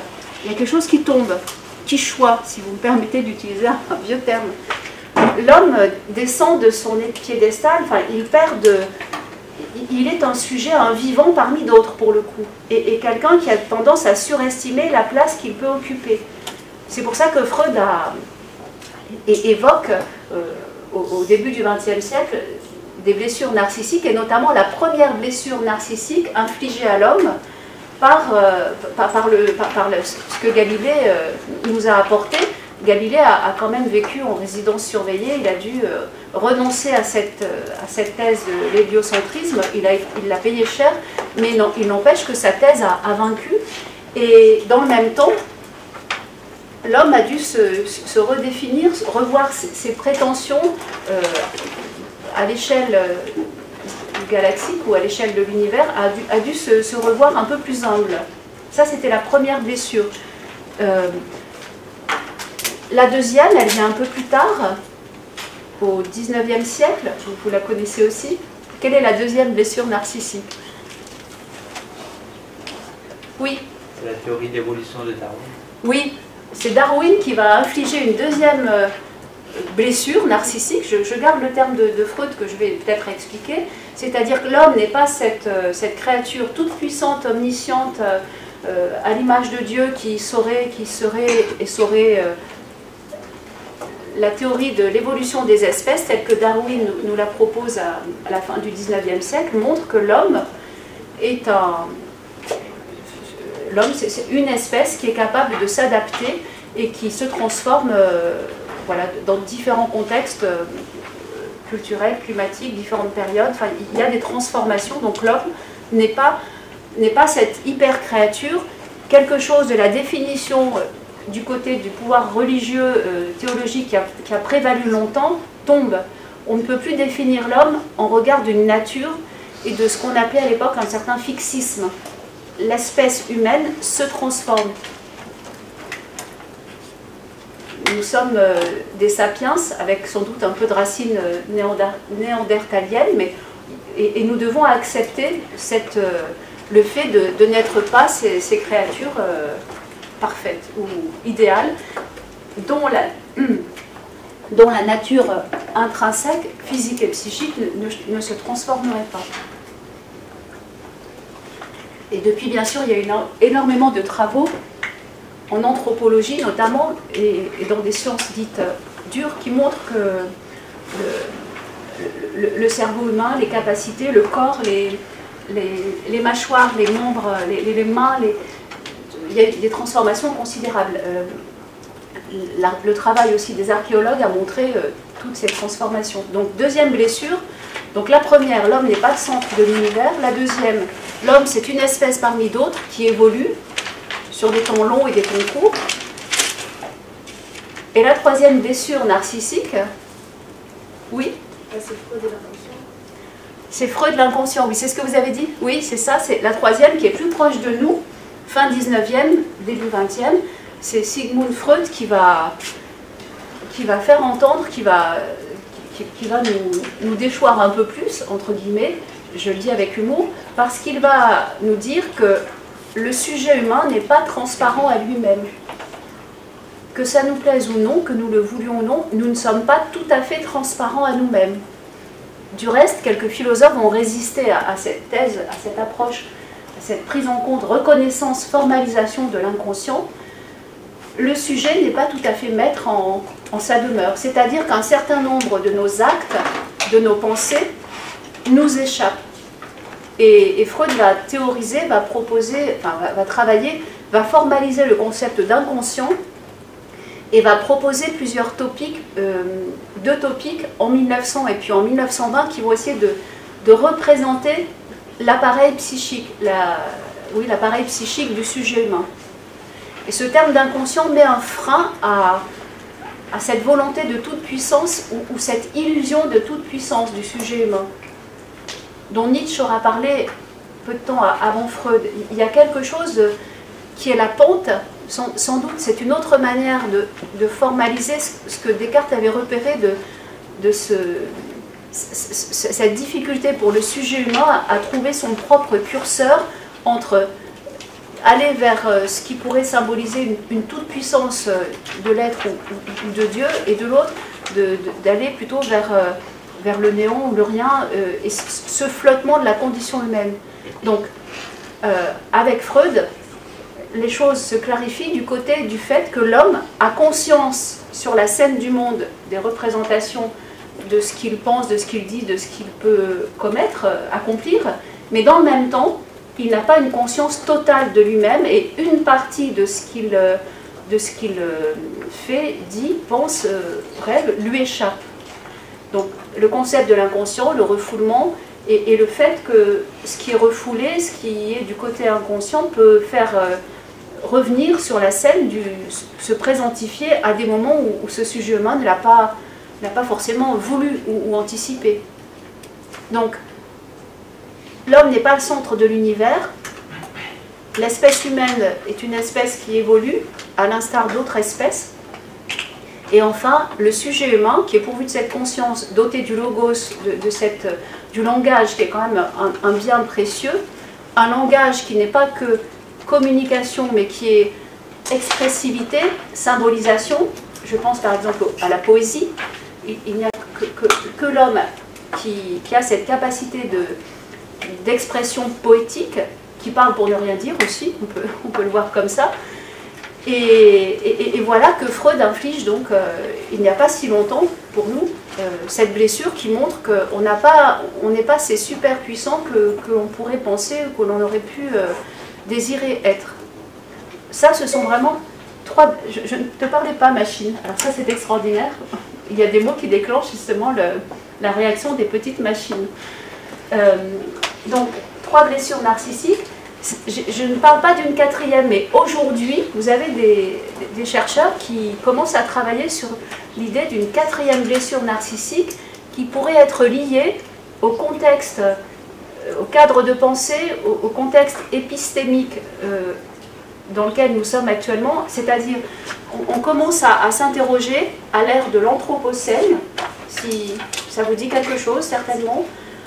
Il y a quelque chose qui tombe, qui choix, si vous me permettez d'utiliser un vieux terme. L'homme descend de son piédestal, enfin, il perd de, il est un sujet, un vivant parmi d'autres pour le coup, et, quelqu'un qui a tendance à surestimer la place qu'il peut occuper. C'est pour ça que Freud évoque euh, au, début du XXe siècle des blessures narcissiques, et notamment la première blessure narcissique infligée à l'homme par, euh, ce que Galilée euh, nous a apporté, Galilée a, quand même vécu en résidence surveillée, il a dû euh, renoncer à cette, euh, à cette thèse de l'héliocentrisme, il l'a payé cher, mais non, il n'empêche que sa thèse a, vaincu. Et dans le même temps, l'homme a dû se, redéfinir, revoir ses, prétentions euh, à l'échelle galactique ou à l'échelle de l'univers, a dû, a dû se, revoir un peu plus humble. Ça, c'était la première blessure. La deuxième, elle vient un peu plus tard, au 19e siècle, vous, la connaissez aussi. Quelle est la deuxième blessure narcissique? Oui C'est la théorie d'évolution de Darwin. Oui, c'est Darwin qui va infliger une deuxième euh, blessure narcissique. Je, garde le terme de, Freud que je vais peut-être expliquer. C'est-à-dire que l'homme n'est pas cette, euh, cette, créature toute puissante, omnisciente, euh, à l'image de Dieu qui saurait, qui serait et saurait la théorie de l'évolution des espèces, telle que Darwin nous, la propose à, la fin du 19e siècle, montre que l'homme est un. L'homme, c'est une espèce qui est capable de s'adapter et qui se transforme euh, voilà, dans différents contextes euh, culturels, climatiques, différentes périodes. Enfin, il y a des transformations, donc l'homme n'est pas, n'est pas cette hyper créature. Quelque chose de la définition du côté du pouvoir religieux, euh, théologique qui a, prévalu longtemps, tombe. On ne peut plus définir l'homme en regard d'une nature et de ce qu'on appelait à l'époque un certain fixisme. L'espèce humaine se transforme. Nous sommes euh, des sapiens avec sans doute un peu de racines euh, néandertaliennes, mais, et, nous devons accepter le fait de, n'être pas ces, créatures parfaite ou idéale, dont la, nature intrinsèque, physique et psychique, ne, se transformerait pas. Et depuis, bien sûr, il y a énormément de travaux en anthropologie notamment, et, dans des sciences dites euh, dures, qui montrent que le, cerveau humain, les capacités, le corps, les, les, mâchoires, les membres, les, mains, il y a des transformations considérables. Euh, le travail aussi des archéologues a montré euh, toutes ces transformations. Donc deuxième blessure, donc la première, l'homme n'est pas le centre de l'univers. La deuxième, l'homme c'est une espèce parmi d'autres qui évolue sur des temps longs et des temps courts. Et la troisième blessure narcissique, oui? C'est Freud de l'inconscient. C'est Freud l'inconscient, oui, c'est ce que vous avez dit? Oui, c'est ça, c'est la troisième qui est plus proche de nous, fin 19e, début 20e. C'est Sigmund Freud qui va, qui va faire entendre, qui va, qui, va nous, nous déchoir un peu plus, entre guillemets, je le dis avec humour, parce qu'il va nous dire que le sujet humain n'est pas transparent à lui-même. Que ça nous plaise ou non, que nous le voulions ou non, nous ne sommes pas tout à fait transparents à nous-mêmes. Du reste, quelques philosophes ont résisté à, cette thèse, à cette approche, cette prise en compte, reconnaissance, formalisation de l'inconscient. Le sujet n'est pas tout à fait maître en, sa demeure. C'est-à-dire qu'un certain nombre de nos actes, de nos pensées, nous échappent et, Freud va théoriser, va proposer, va, travailler, va formaliser le concept d'inconscient et va proposer plusieurs topics, euh, deux topics en 1900 et puis en 1920 qui vont essayer de représenter l'appareil psychique, oui, l'appareil psychique du sujet humain. Et ce terme d'inconscient met un frein à, à cette volonté de toute puissance ou cette illusion de toute puissance du sujet humain dont Nietzsche aura parlé peu de temps avant Freud. Il y a quelque chose qui est la pente, sans, doute c'est une autre manière de, formaliser ce que Descartes avait repéré de, cette difficulté pour le sujet humain à trouver son propre curseur entre aller vers euh, ce qui pourrait symboliser une, toute-puissance euh, de l'être ou, de Dieu, et de l'autre, d'aller plutôt vers euh, vers le néant ou le rien, et ce flottement de la condition humaine. Donc, avec Freud, les choses se clarifient du côté du fait que l'homme a conscience sur la scène du monde des représentations de ce qu'il pense, de ce qu'il dit, de ce qu'il peut commettre, euh, accomplir, mais dans le même temps, il n'a pas une conscience totale de lui-même et une partie de ce qu'il de ce qu'il fait, dit, pense, rêve, lui échappe. Donc le concept de l'inconscient, le refoulement, et, le fait que ce qui est refoulé, ce qui est du côté inconscient, peut faire euh, revenir sur la scène, se présentifier à des moments où, ce sujet humain ne l'a pas, pas forcément voulu ou, anticipé. Donc, l'homme n'est pas le centre de l'univers. L'espèce humaine est une espèce qui évolue, à l'instar d'autres espèces. Et enfin, le sujet humain, qui est pourvu de cette conscience, doté du logos, du langage, qui est quand même un, bien précieux, un langage qui n'est pas que communication, mais qui est expressivité, symbolisation. Je pense par exemple à la poésie. Il, n'y a que, l'homme qui, a cette capacité d'expression poétique, qui parle pour ne rien dire aussi, on peut, le voir comme ça, et, voilà que Freud inflige donc, euh, il n'y a pas si longtemps pour nous, euh, cette blessure qui montre qu'on n'est pas, pas ces super puissants que, l'on pourrait penser ou que l'on aurait pu euh, désirer être. Ça, ce sont vraiment trois... Je, ne te parlais pas machine, alors ça c'est extraordinaire. Il y a des mots qui déclenchent justement la réaction des petites machines. donc, trois blessures narcissiques je, ne parle pas d'une quatrième, mais aujourd'hui, vous avez des, chercheurs qui commencent à travailler sur l'idée d'une quatrième blessure narcissique qui pourrait être liée au contexte, euh, au cadre de pensée, au, contexte épistémique euh, dans lequel nous sommes actuellement. C'est-à-dire, on, commence à, s'interroger à l'ère de l'Anthropocène, si ça vous dit quelque chose, certainement.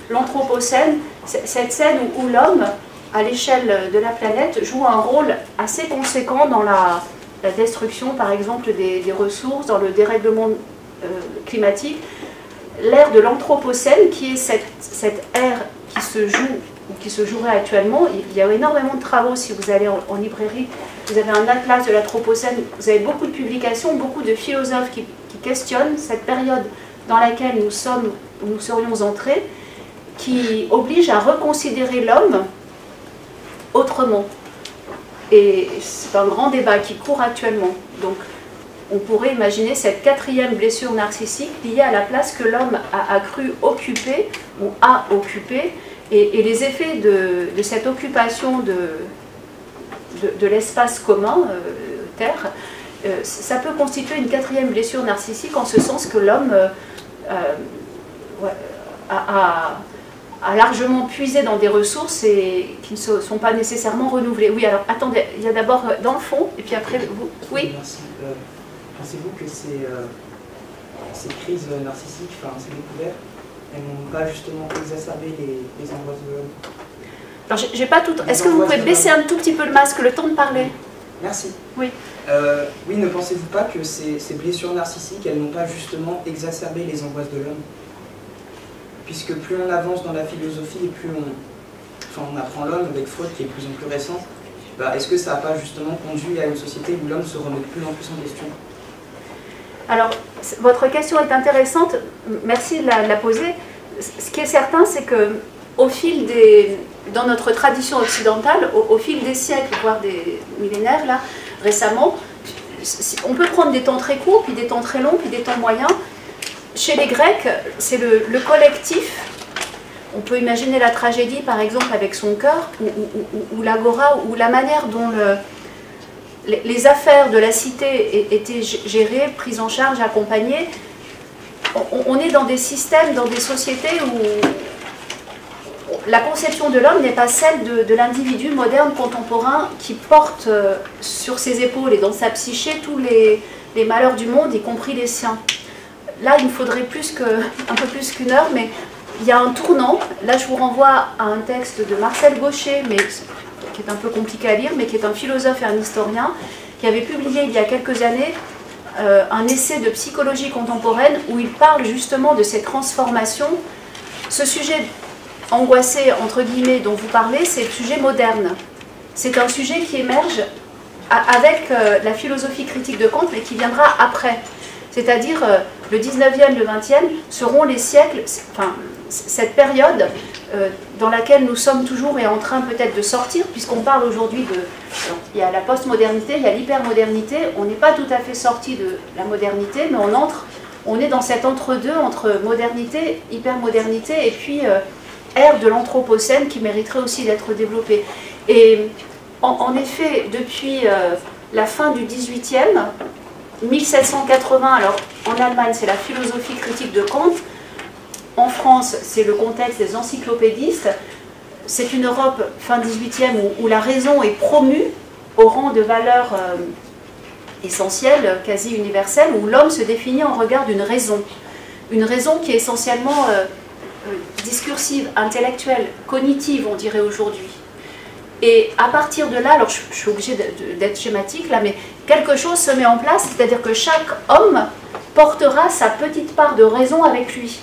L'Anthropocène, cette scène où l'homme à l'échelle de la planète, joue un rôle assez conséquent dans la, destruction, par exemple, des, ressources, dans le dérèglement climatique, l'ère de l'Anthropocène, qui est cette, cette ère qui se joue qui se jouerait actuellement. Il y a énormément de travaux, si vous allez en, librairie, vous avez un atlas de l'Anthropocène, vous avez beaucoup de publications, beaucoup de philosophes qui, questionnent cette période dans laquelle nous sommes, nous serions entrés, qui oblige à reconsidérer l'homme autrement. Et c'est un grand débat qui court actuellement. Donc, on pourrait imaginer cette quatrième blessure narcissique liée à la place que l'homme a, cru occuper ou a occupé et, les effets de, cette occupation de, de, l'espace commun, euh, Terre, euh, ça peut constituer une quatrième blessure narcissique en ce sens que l'homme euh, a, largement puisé dans des ressources et qui ne sont pas nécessairement renouvelées. Oui, alors attendez, il y a d'abord dans le fond et puis après vous. Oui. Pensez-vous que ces, ces crises narcissiques, enfin ces découvertes, elles n'ont pas justement exacerbé les, les angoisses de l'homme Alors, j'ai pas tout. Est-ce que vous pouvez baisser un tout petit peu le masque, le temps de parler? Merci. Oui. Euh, oui, ne pensez-vous pas que ces, ces blessures narcissiques, elles n'ont pas justement exacerbé les angoisses de l'homme? Puisque plus on avance dans la philosophie et plus on, enfin, on apprend l'homme avec Freud qui est de plus en plus récent, bah, est-ce que ça n'a pas justement conduit à une société où l'homme se remet de plus en plus en question? Alors, votre question est intéressante, merci de la, poser. Ce qui est certain, c'est que au fil des, dans notre tradition occidentale, au, fil des siècles, voire des millénaires, là, récemment, on peut prendre des temps très courts, puis des temps très longs, puis des temps moyens. Chez les Grecs, c'est le, collectif. On peut imaginer la tragédie, par exemple, avec son cœur, ou l'agora, ou la manière dont le, les affaires de la cité étaient gérées, prises en charge, accompagnées. On est dans des systèmes, dans des sociétés où la conception de l'homme n'est pas celle de, l'individu moderne contemporain qui porte euh, sur ses épaules et dans sa psyché tous les, malheurs du monde, y compris les siens. Là, il me faudrait plus que, un peu plus qu'une heure, mais il y a un tournant. Là, je vous renvoie à un texte de Marcel Gaucher, mais qui est un peu compliqué à lire, mais qui est un philosophe et un historien, qui avait publié il y a quelques années euh, un essai de psychologie contemporaine où il parle justement de ces transformations. Ce sujet angoissé, entre guillemets, dont vous parlez, c'est le sujet moderne. C'est un sujet qui émerge avec euh, la philosophie critique de Kant, mais qui viendra après. C'est-à-dire, euh, le 19e, le 20e seront les siècles, cette période euh, dans laquelle nous sommes toujours et en train peut-être de sortir, puisqu'on parle aujourd'hui de... il y a la postmodernité, il y a l'hypermodernité, on n'est pas tout à fait sorti de la modernité, mais on entre, on est dans cet entre-deux entre modernité, hypermodernité, et puis euh, ère de l'anthropocène qui mériterait aussi d'être développée. Et en, effet, depuis euh, la fin du 18e, 1780, alors en Allemagne c'est la philosophie critique de Kant, en France, c'est le contexte des encyclopédistes. C'est une Europe fin 18e où, la raison est promue au rang de valeur euh, essentielle, quasi universelle, où l'homme se définit en regard d'une raison. Une raison qui est essentiellement euh, euh, discursive, intellectuelle, cognitive, on dirait aujourd'hui. Et à partir de là, alors je, je suis obligée d'être schématique là, mais quelque chose se met en place, c'est-à-dire que chaque homme portera sa petite part de raison avec lui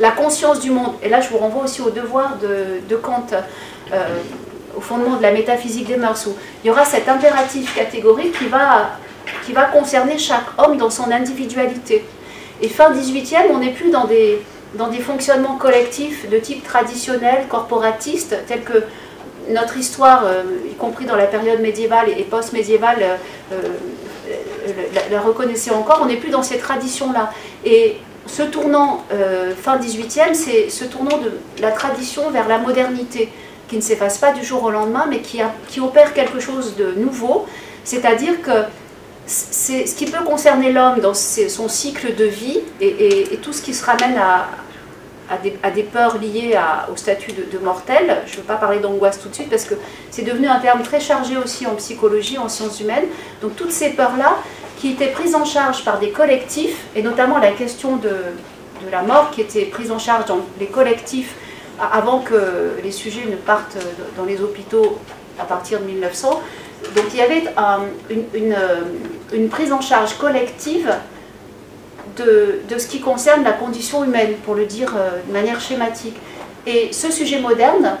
la conscience du monde. Et là, je vous renvoie aussi au devoir de, Kant, euh, au fondement de la métaphysique des mœurs, où il y aura cet impératif catégorique qui va, qui va concerner chaque homme dans son individualité. Et fin 18e, on n'est plus dans des, dans des fonctionnements collectifs de type traditionnel, corporatiste, tels que notre histoire, euh, y compris dans la période médiévale et post-médiévale, euh, la, la, reconnaissait encore. On n'est plus dans ces traditions-là. Et ce tournant euh, fin 18e, c'est ce tournant de la tradition vers la modernité, qui ne s'efface pas du jour au lendemain, mais qui, opère quelque chose de nouveau, c'est-à-dire que ce qui peut concerner l'homme dans son cycle de vie et, tout ce qui se ramène à, des, peurs liées au statut de, mortel. Je ne veux pas parler d'angoisse tout de suite parce que c'est devenu un terme très chargé aussi en psychologie, en sciences humaines. Donc toutes ces peurs-là, qui étaient prises en charge par des collectifs, et notamment la question de, la mort qui était prise en charge dans les collectifs avant que les sujets ne partent dans les hôpitaux à partir de 1900. Donc il y avait une, une, prise en charge collective de, de, ce qui concerne la condition humaine, pour le dire euh, de manière schématique. Et ce sujet moderne,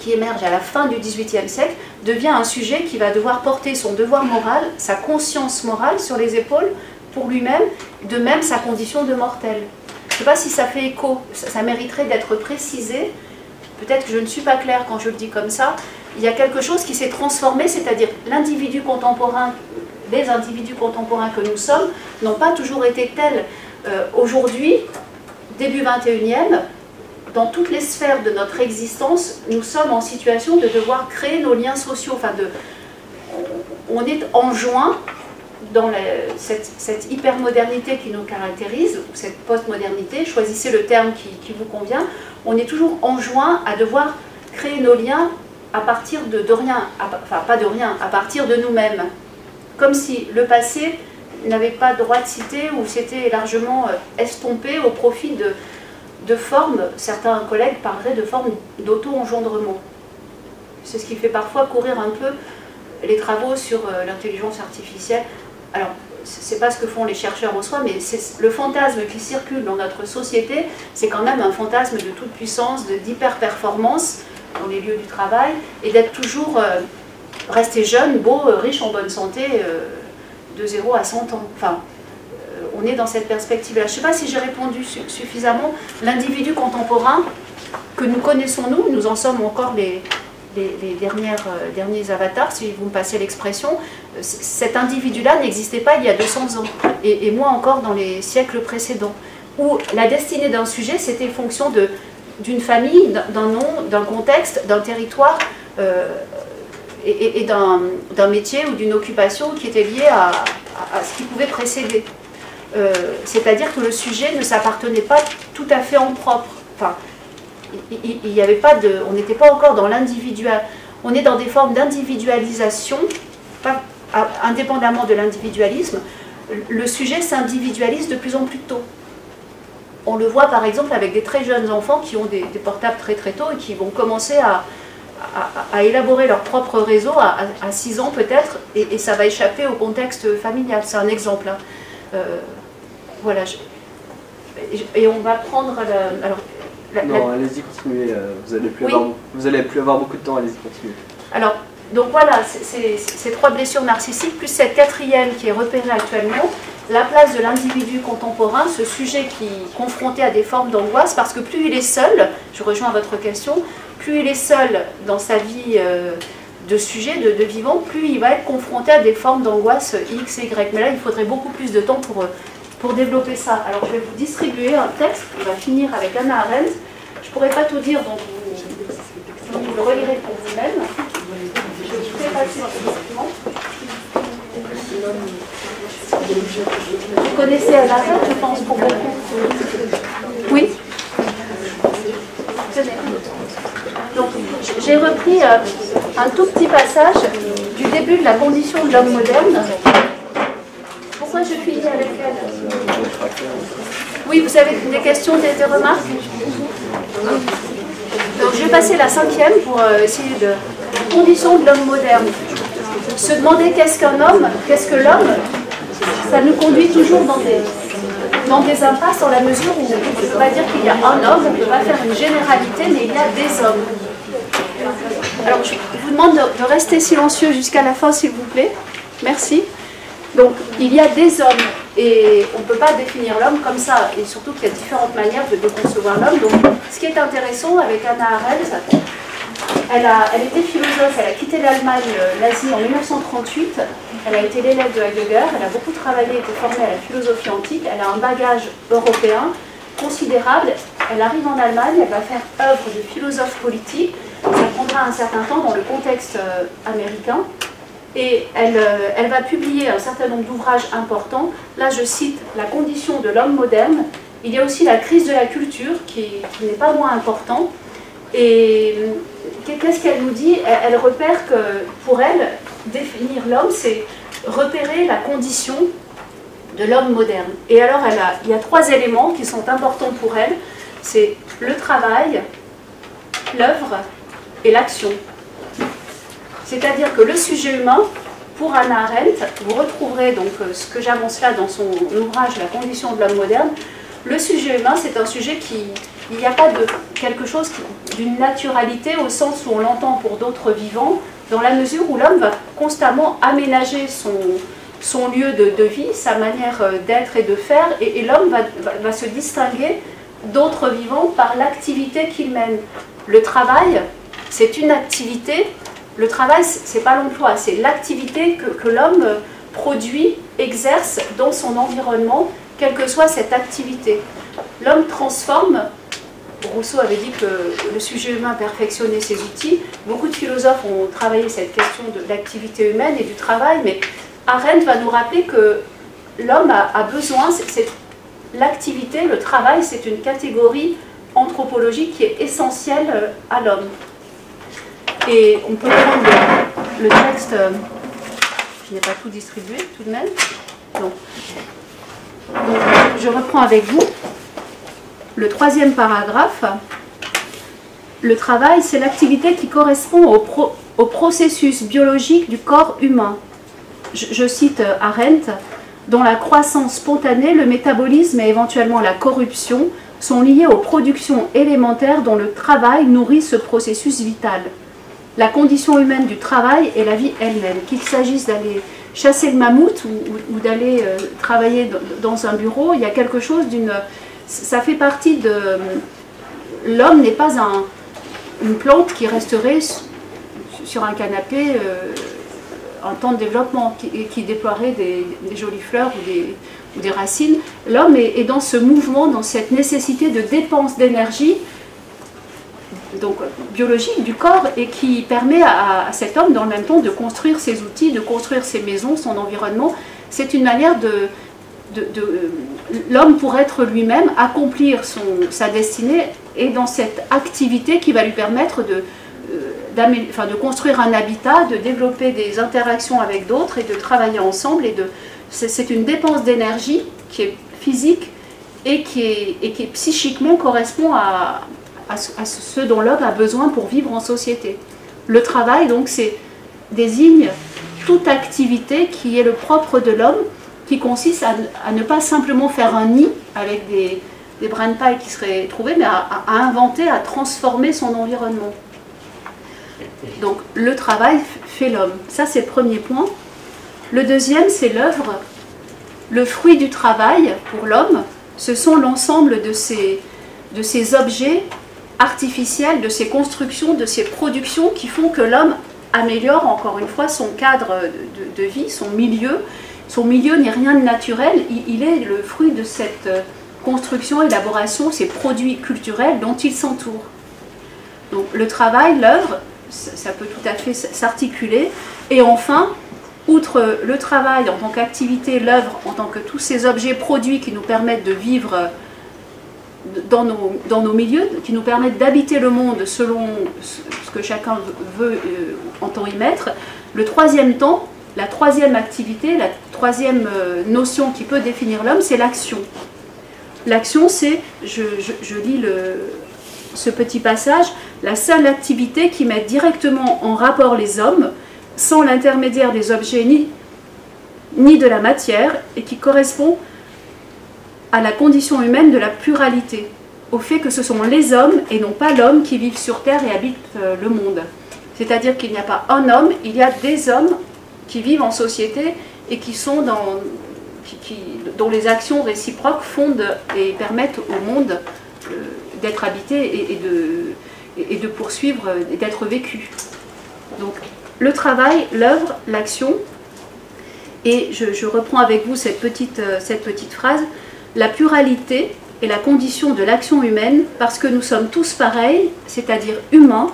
qui émerge à la fin du XVIIIe siècle, devient un sujet qui va devoir porter son devoir moral, sa conscience morale sur les épaules pour lui-même, de même sa condition de mortel. Je ne sais pas si ça fait écho, ça, mériterait d'être précisé. Peut-être que je ne suis pas claire quand je le dis comme ça. Il y a quelque chose qui s'est transformé, c'est-à-dire l'individu contemporain, les individus contemporains que nous sommes, n'ont pas toujours été tels. Euh, aujourd'hui, début 21e, dans toutes les sphères de notre existence, nous sommes en situation de devoir créer nos liens sociaux. Enfin, on est enjoint dans cette, cette hypermodernité qui nous caractérise, ou cette postmodernité, choisissez le terme qui, vous convient, on est toujours enjoint à devoir créer nos liens à partir de, rien, enfin pas de rien, à partir de nous-mêmes. Comme si le passé n'avait pas droit de citer ou s'était largement euh, estompé au profit de, de formes, certains collègues parleraient de formes d'auto-engendrement. C'est ce qui fait parfois courir un peu les travaux sur euh, l'intelligence artificielle. Alors, c'est pas ce que font les chercheurs en soi, mais c'est le fantasme qui circule dans notre société, c'est quand même un fantasme de toute puissance, d'hyper-performance dans les lieux du travail, et d'être toujours euh, resté jeune, beau, euh, riche, en bonne santé, de 0 à 100 ans. Enfin, on est dans cette perspective-là. Je ne sais pas si j'ai répondu suffisamment. L'individu contemporain que nous connaissons, nous, nous en sommes encore les, euh, derniers avatars, si vous me passez l'expression, euh, cet individu-là n'existait pas il y a 200 ans, et, moins encore dans les siècles précédents, où la destinée d'un sujet, c'était fonction d'une famille, d'un nom, d'un contexte, d'un territoire, euh, et, d'un métier ou d'une occupation qui était liée à, ce qui pouvait précéder. C'est-à-dire que le sujet ne s'appartenait pas tout à fait en propre. Il avait pas de, on n'était pas encore dans l'individuel. On est dans des formes d'individualisation, indépendamment de l'individualisme. Le sujet s'individualise de plus en plus tôt. On le voit par exemple avec des très jeunes enfants qui ont des, portables très très tôt et qui vont commencer à, à, élaborer leur propre réseau à, 6 ans peut-être, et, ça va échapper au contexte familial. C'est un exemple. Hein. Euh, voilà. et on va prendre. alors, non, allez-y, continuez. Euh, vous n'allez plus, avoir, vous allez plus avoir beaucoup de temps, allez-y, continuez. Alors, donc voilà, ces trois blessures narcissiques, plus cette quatrième qui est repérée actuellement, la place de l'individu contemporain, ce sujet qui est confronté à des formes d'angoisse, parce que plus il est seul, je rejoins votre question, plus il est seul dans sa vie euh, de sujet, de, vivant, plus il va être confronté à des formes d'angoisse X et Y. Mais là, il faudrait beaucoup plus de temps pour, pour développer ça. Alors je vais vous distribuer un texte, on va finir avec Anna Arendt. Je ne pourrais pas tout dire, donc vous, le relirez pour vous-même. Je vous fais passer Vous connaissez Anna Arendt, je pense, pour beaucoup. Oui Donc, j'ai repris euh, un tout petit passage du début de la condition de l'homme moderne je Oui, vous avez des questions, des, remarques Donc je vais passer la cinquième pour euh, essayer de condition de l'homme moderne. Se demander qu'est-ce qu'un homme, qu'est-ce que l'homme, ça nous conduit toujours dans des, dans des impasses dans la mesure où on ne peut pas dire qu'il y a un homme, on ne peut pas faire une généralité, mais il y a des hommes. Alors je vous demande de rester silencieux jusqu'à la fin, s'il vous plaît. Merci. Donc il y a des hommes et on ne peut pas définir l'homme comme ça. Et surtout qu'il y a différentes manières de concevoir l'homme. Donc ce qui est intéressant avec Anna Arendt, elle, a, elle était philosophe, elle a quitté l'Allemagne, euh, l'Asie en 1938, elle a été l'élève de Heidegger, elle a beaucoup travaillé, été formée à la philosophie antique, elle a un bagage européen considérable, elle arrive en Allemagne, elle va faire œuvre de philosophe politique, ça prendra un certain temps dans le contexte euh, américain, et euh, elle, va publier un certain nombre d'ouvrages importants. Là, je cite La condition de l'homme moderne. Il y a aussi la crise de la culture, qui, n'est pas moins important. Et euh, qu'est-ce qu'elle nous dit? Elle, repère que pour elle, définir l'homme, c'est repérer la condition de l'homme moderne. Et alors, il y a trois éléments qui sont importants pour elle. C'est le travail, l'œuvre et l'action. C'est-à-dire que le sujet humain, pour Anna Arendt, vous retrouverez donc euh, ce que j'annonce là dans son ouvrage La condition de l'homme moderne. Le sujet humain, c'est un sujet qui, il n'y a pas de quelque chose d'une naturalité au sens où on l'entend pour d'autres vivants, dans la mesure où l'homme va constamment aménager son, son lieu de, vie, sa manière euh, d'être et de faire, et, l'homme va, va, se distinguer d'autres vivants par l'activité qu'il mène. Le travail, c'est une activité. Le travail, c'est pas l'emploi, c'est l'activité que, l'homme produit, exerce dans son environnement, quelle que soit cette activité. L'homme transforme. Rousseau avait dit que le sujet humain perfectionnait ses outils. Beaucoup de philosophes ont travaillé cette question de l'activité humaine et du travail, mais Arendt va nous rappeler que l'homme a, besoin, l'activité, le travail, c'est une catégorie anthropologique qui est essentielle euh, à l'homme. Et on peut prendre le, texte, euh, je n'ai pas tout distribué tout de même. Donc, je reprends avec vous le troisième paragraphe. Le travail, c'est l'activité qui correspond au, processus biologique du corps humain. Je, je cite euh, Arendt, dont la croissance spontanée, le métabolisme et éventuellement la corruption sont liés aux productions élémentaires dont le travail nourrit ce processus vital. La condition humaine du travail est la vie elle-même. Qu'il s'agisse d'aller chasser le mammouth ou, d'aller euh, travailler dans un bureau, il y a quelque chose d'une... Ça fait partie de... L'homme n'est pas un, une plante qui resterait sur un canapé euh, en temps de développement, qui, qui déploierait des, jolies fleurs ou des racines. L'homme est, dans ce mouvement, dans cette nécessité de dépense d'énergie donc biologique du corps et qui permet à, cet homme dans le même temps de construire ses outils, de construire ses maisons, son environnement. C'est une manière de, de, l'homme pour être lui-même, accomplir son, sa destinée et dans cette activité qui va lui permettre de, euh, de construire un habitat, de développer des interactions avec d'autres et de travailler ensemble. Et de, c'est une dépense d'énergie qui est physique et qui, est, et qui psychiquement correspond à, à, ce dont l'homme a besoin pour vivre en société. Le travail, donc, c'est désigne toute activité qui est le propre de l'homme, qui consiste à, ne pas simplement faire un nid avec des, des brins de paille qui seraient trouvés, mais à, inventer, à transformer son environnement. Donc le travail fait l'homme. Ça, c'est le premier point. Le deuxième, c'est l'œuvre. Le fruit du travail pour l'homme, ce sont l'ensemble de ces, de ces objets artificielles, de ces constructions, de ces productions qui font que l'homme améliore encore une fois son cadre de, vie, son milieu. Son milieu n'est rien de naturel, il, est le fruit de cette euh, construction, élaboration, ces produits culturels dont il s'entoure. Donc le travail, l'œuvre, ça peut tout à fait s'articuler. Et enfin, outre le travail en tant qu'activité, l'œuvre en tant que tous ces objets produits qui nous permettent de vivre dans nos, dans nos milieux, qui nous permettent d'habiter le monde selon ce que chacun veut, euh, entend y mettre. Le troisième temps, la troisième activité, la troisième euh, notion qui peut définir l'homme, c'est l'action. L'action, c'est, je, je, lis le, ce petit passage, la seule activité qui met directement en rapport les hommes, sans l'intermédiaire des objets ni, ni de la matière, et qui correspond à la condition humaine de la pluralité, au fait que ce sont les hommes et non pas l'homme qui vivent sur Terre et habitent euh, le monde. C'est-à-dire qu'il n'y a pas un homme, il y a des hommes qui vivent en société et qui sont dans, qui, dont les actions réciproques fondent et permettent au monde euh, d'être habité et, de, et de poursuivre et d'être vécu. Donc le travail, l'œuvre, l'action, et je, je, reprends avec vous cette petite, euh, cette petite phrase, la pluralité est la condition de l'action humaine parce que nous sommes tous pareils, c'est-à-dire humains,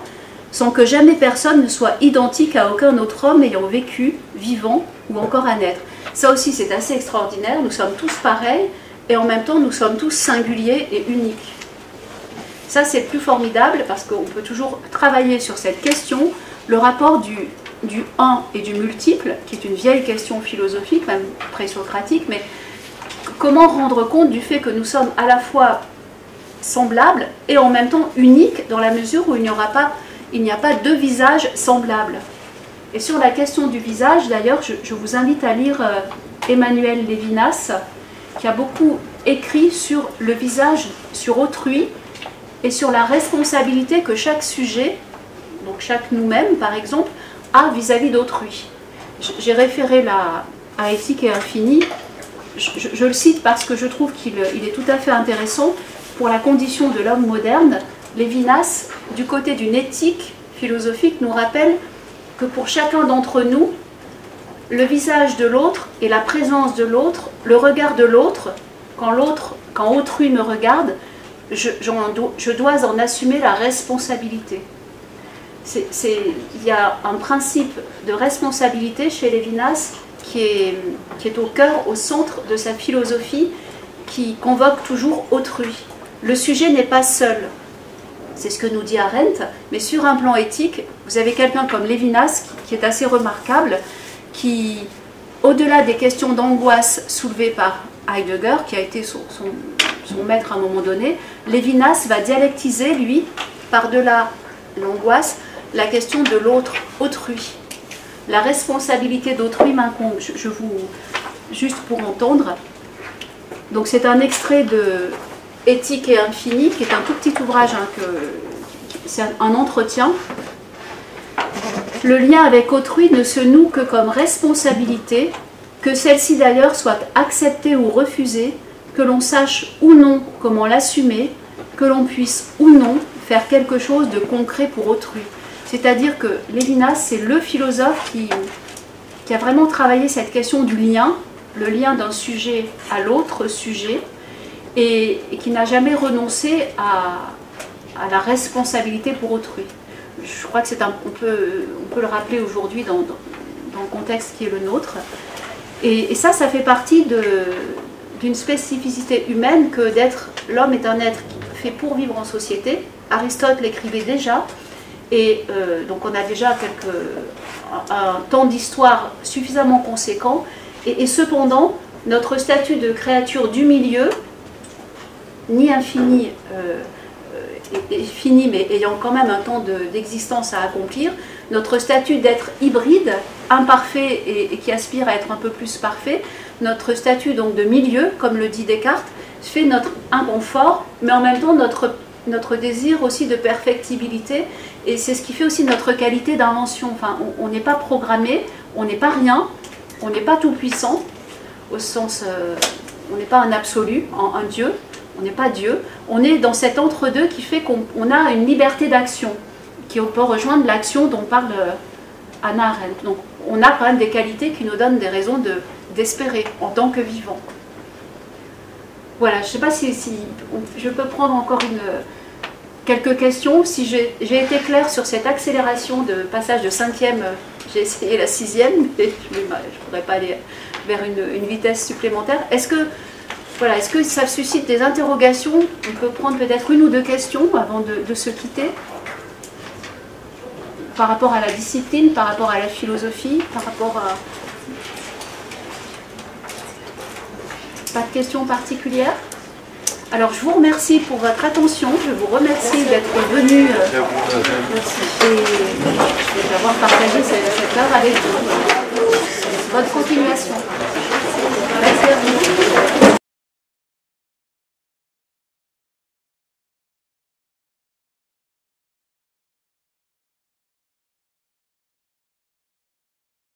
sans que jamais personne ne soit identique à aucun autre homme ayant vécu, vivant ou encore à naître. Ça aussi c'est assez extraordinaire, nous sommes tous pareils et en même temps nous sommes tous singuliers et uniques. Ça c'est plus formidable parce qu'on peut toujours travailler sur cette question, le rapport du, du un et du multiple, qui est une vieille question philosophique, même présocratique, mais comment rendre compte du fait que nous sommes à la fois semblables et en même temps uniques dans la mesure où il n'y aura pas, il n'y a pas deux visages semblables. Et sur la question du visage, d'ailleurs, je, vous invite à lire euh, Emmanuel Lévinas, qui a beaucoup écrit sur le visage, sur autrui, et sur la responsabilité que chaque sujet, donc chaque nous-mêmes par exemple, a vis-à-vis d'autrui. J'ai référé là à Éthique et Infini. Je, le cite parce que je trouve qu'il est tout à fait intéressant pour la condition de l'homme moderne. Lévinas, du côté d'une éthique philosophique, nous rappelle que pour chacun d'entre nous, le visage de l'autre et la présence de l'autre, le regard de l'autre, quand l'autre, quand autrui me regarde, je, je, dois en assumer la responsabilité. Il y a un principe de responsabilité chez Lévinas qui est, au cœur, au centre de sa philosophie, qui convoque toujours autrui. Le sujet n'est pas seul, c'est ce que nous dit Arendt, mais sur un plan éthique, vous avez quelqu'un comme Lévinas qui, est assez remarquable, qui, au-delà des questions d'angoisse soulevées par Heidegger, qui a été son, son, maître à un moment donné, Lévinas va dialectiser, lui, par-delà l'angoisse, la question de l'autre, autrui. La responsabilité d'autrui. Je, vous, juste pour entendre. Donc c'est un extrait de Éthique et infini, qui est un tout petit ouvrage, hein, c'est un entretien. Le lien avec autrui ne se noue que comme responsabilité, que celle-ci d'ailleurs soit acceptée ou refusée, que l'on sache ou non comment l'assumer, que l'on puisse ou non faire quelque chose de concret pour autrui. C'est-à-dire que Lévinas, c'est le philosophe qui, qui a vraiment travaillé cette question du lien, le lien d'un sujet à l'autre sujet, et, qui n'a jamais renoncé à, la responsabilité pour autrui. Je crois que c'est un, on peut, on peut le rappeler aujourd'hui dans, le contexte qui est le nôtre. Et, ça, ça fait partie d'une spécificité humaine que d'être, l'homme est un être fait pour vivre en société. Aristote l'écrivait déjà, et euh, donc on a déjà quelques, un, temps d'histoire suffisamment conséquent. et, cependant, notre statut de créature du milieu ni infini, euh, euh fini, mais ayant quand même un temps d'existence à accomplir, notre statut d'être hybride, imparfait et, qui aspire à être un peu plus parfait, notre statut donc de milieu, comme le dit Descartes, fait notre inconfort, mais en même temps notre, notre désir aussi de perfectibilité, et c'est ce qui fait aussi notre qualité d'invention. Enfin, on n'est pas programmé, on n'est pas rien, on n'est pas tout puissant, au sens, euh, on n'est pas un absolu, un Dieu, on n'est pas Dieu, on est dans cet entre-deux qui fait qu'on a une liberté d'action, qui peut rejoindre l'action dont parle euh, Anna Arendt. Donc on a quand même des qualités qui nous donnent des raisons d'espérer en tant que vivant. Voilà, je ne sais pas si, je peux prendre encore une, quelques questions. Si j'ai été claire sur cette accélération de passage de cinquième, euh, j'ai essayé la sixième, mais je ne voudrais pas aller vers une, vitesse supplémentaire. Est-ce que voilà, est-ce que ça suscite des interrogations? On peut prendre peut-être une ou deux questions avant de, se quitter par rapport à la discipline, par rapport à la philosophie, par rapport à... Pas de questions particulières? Alors je vous remercie pour votre attention, je vous remercie d'être venu euh, et d'avoir partagé cette, heure avec vous. Bonne continuation. Merci à vous.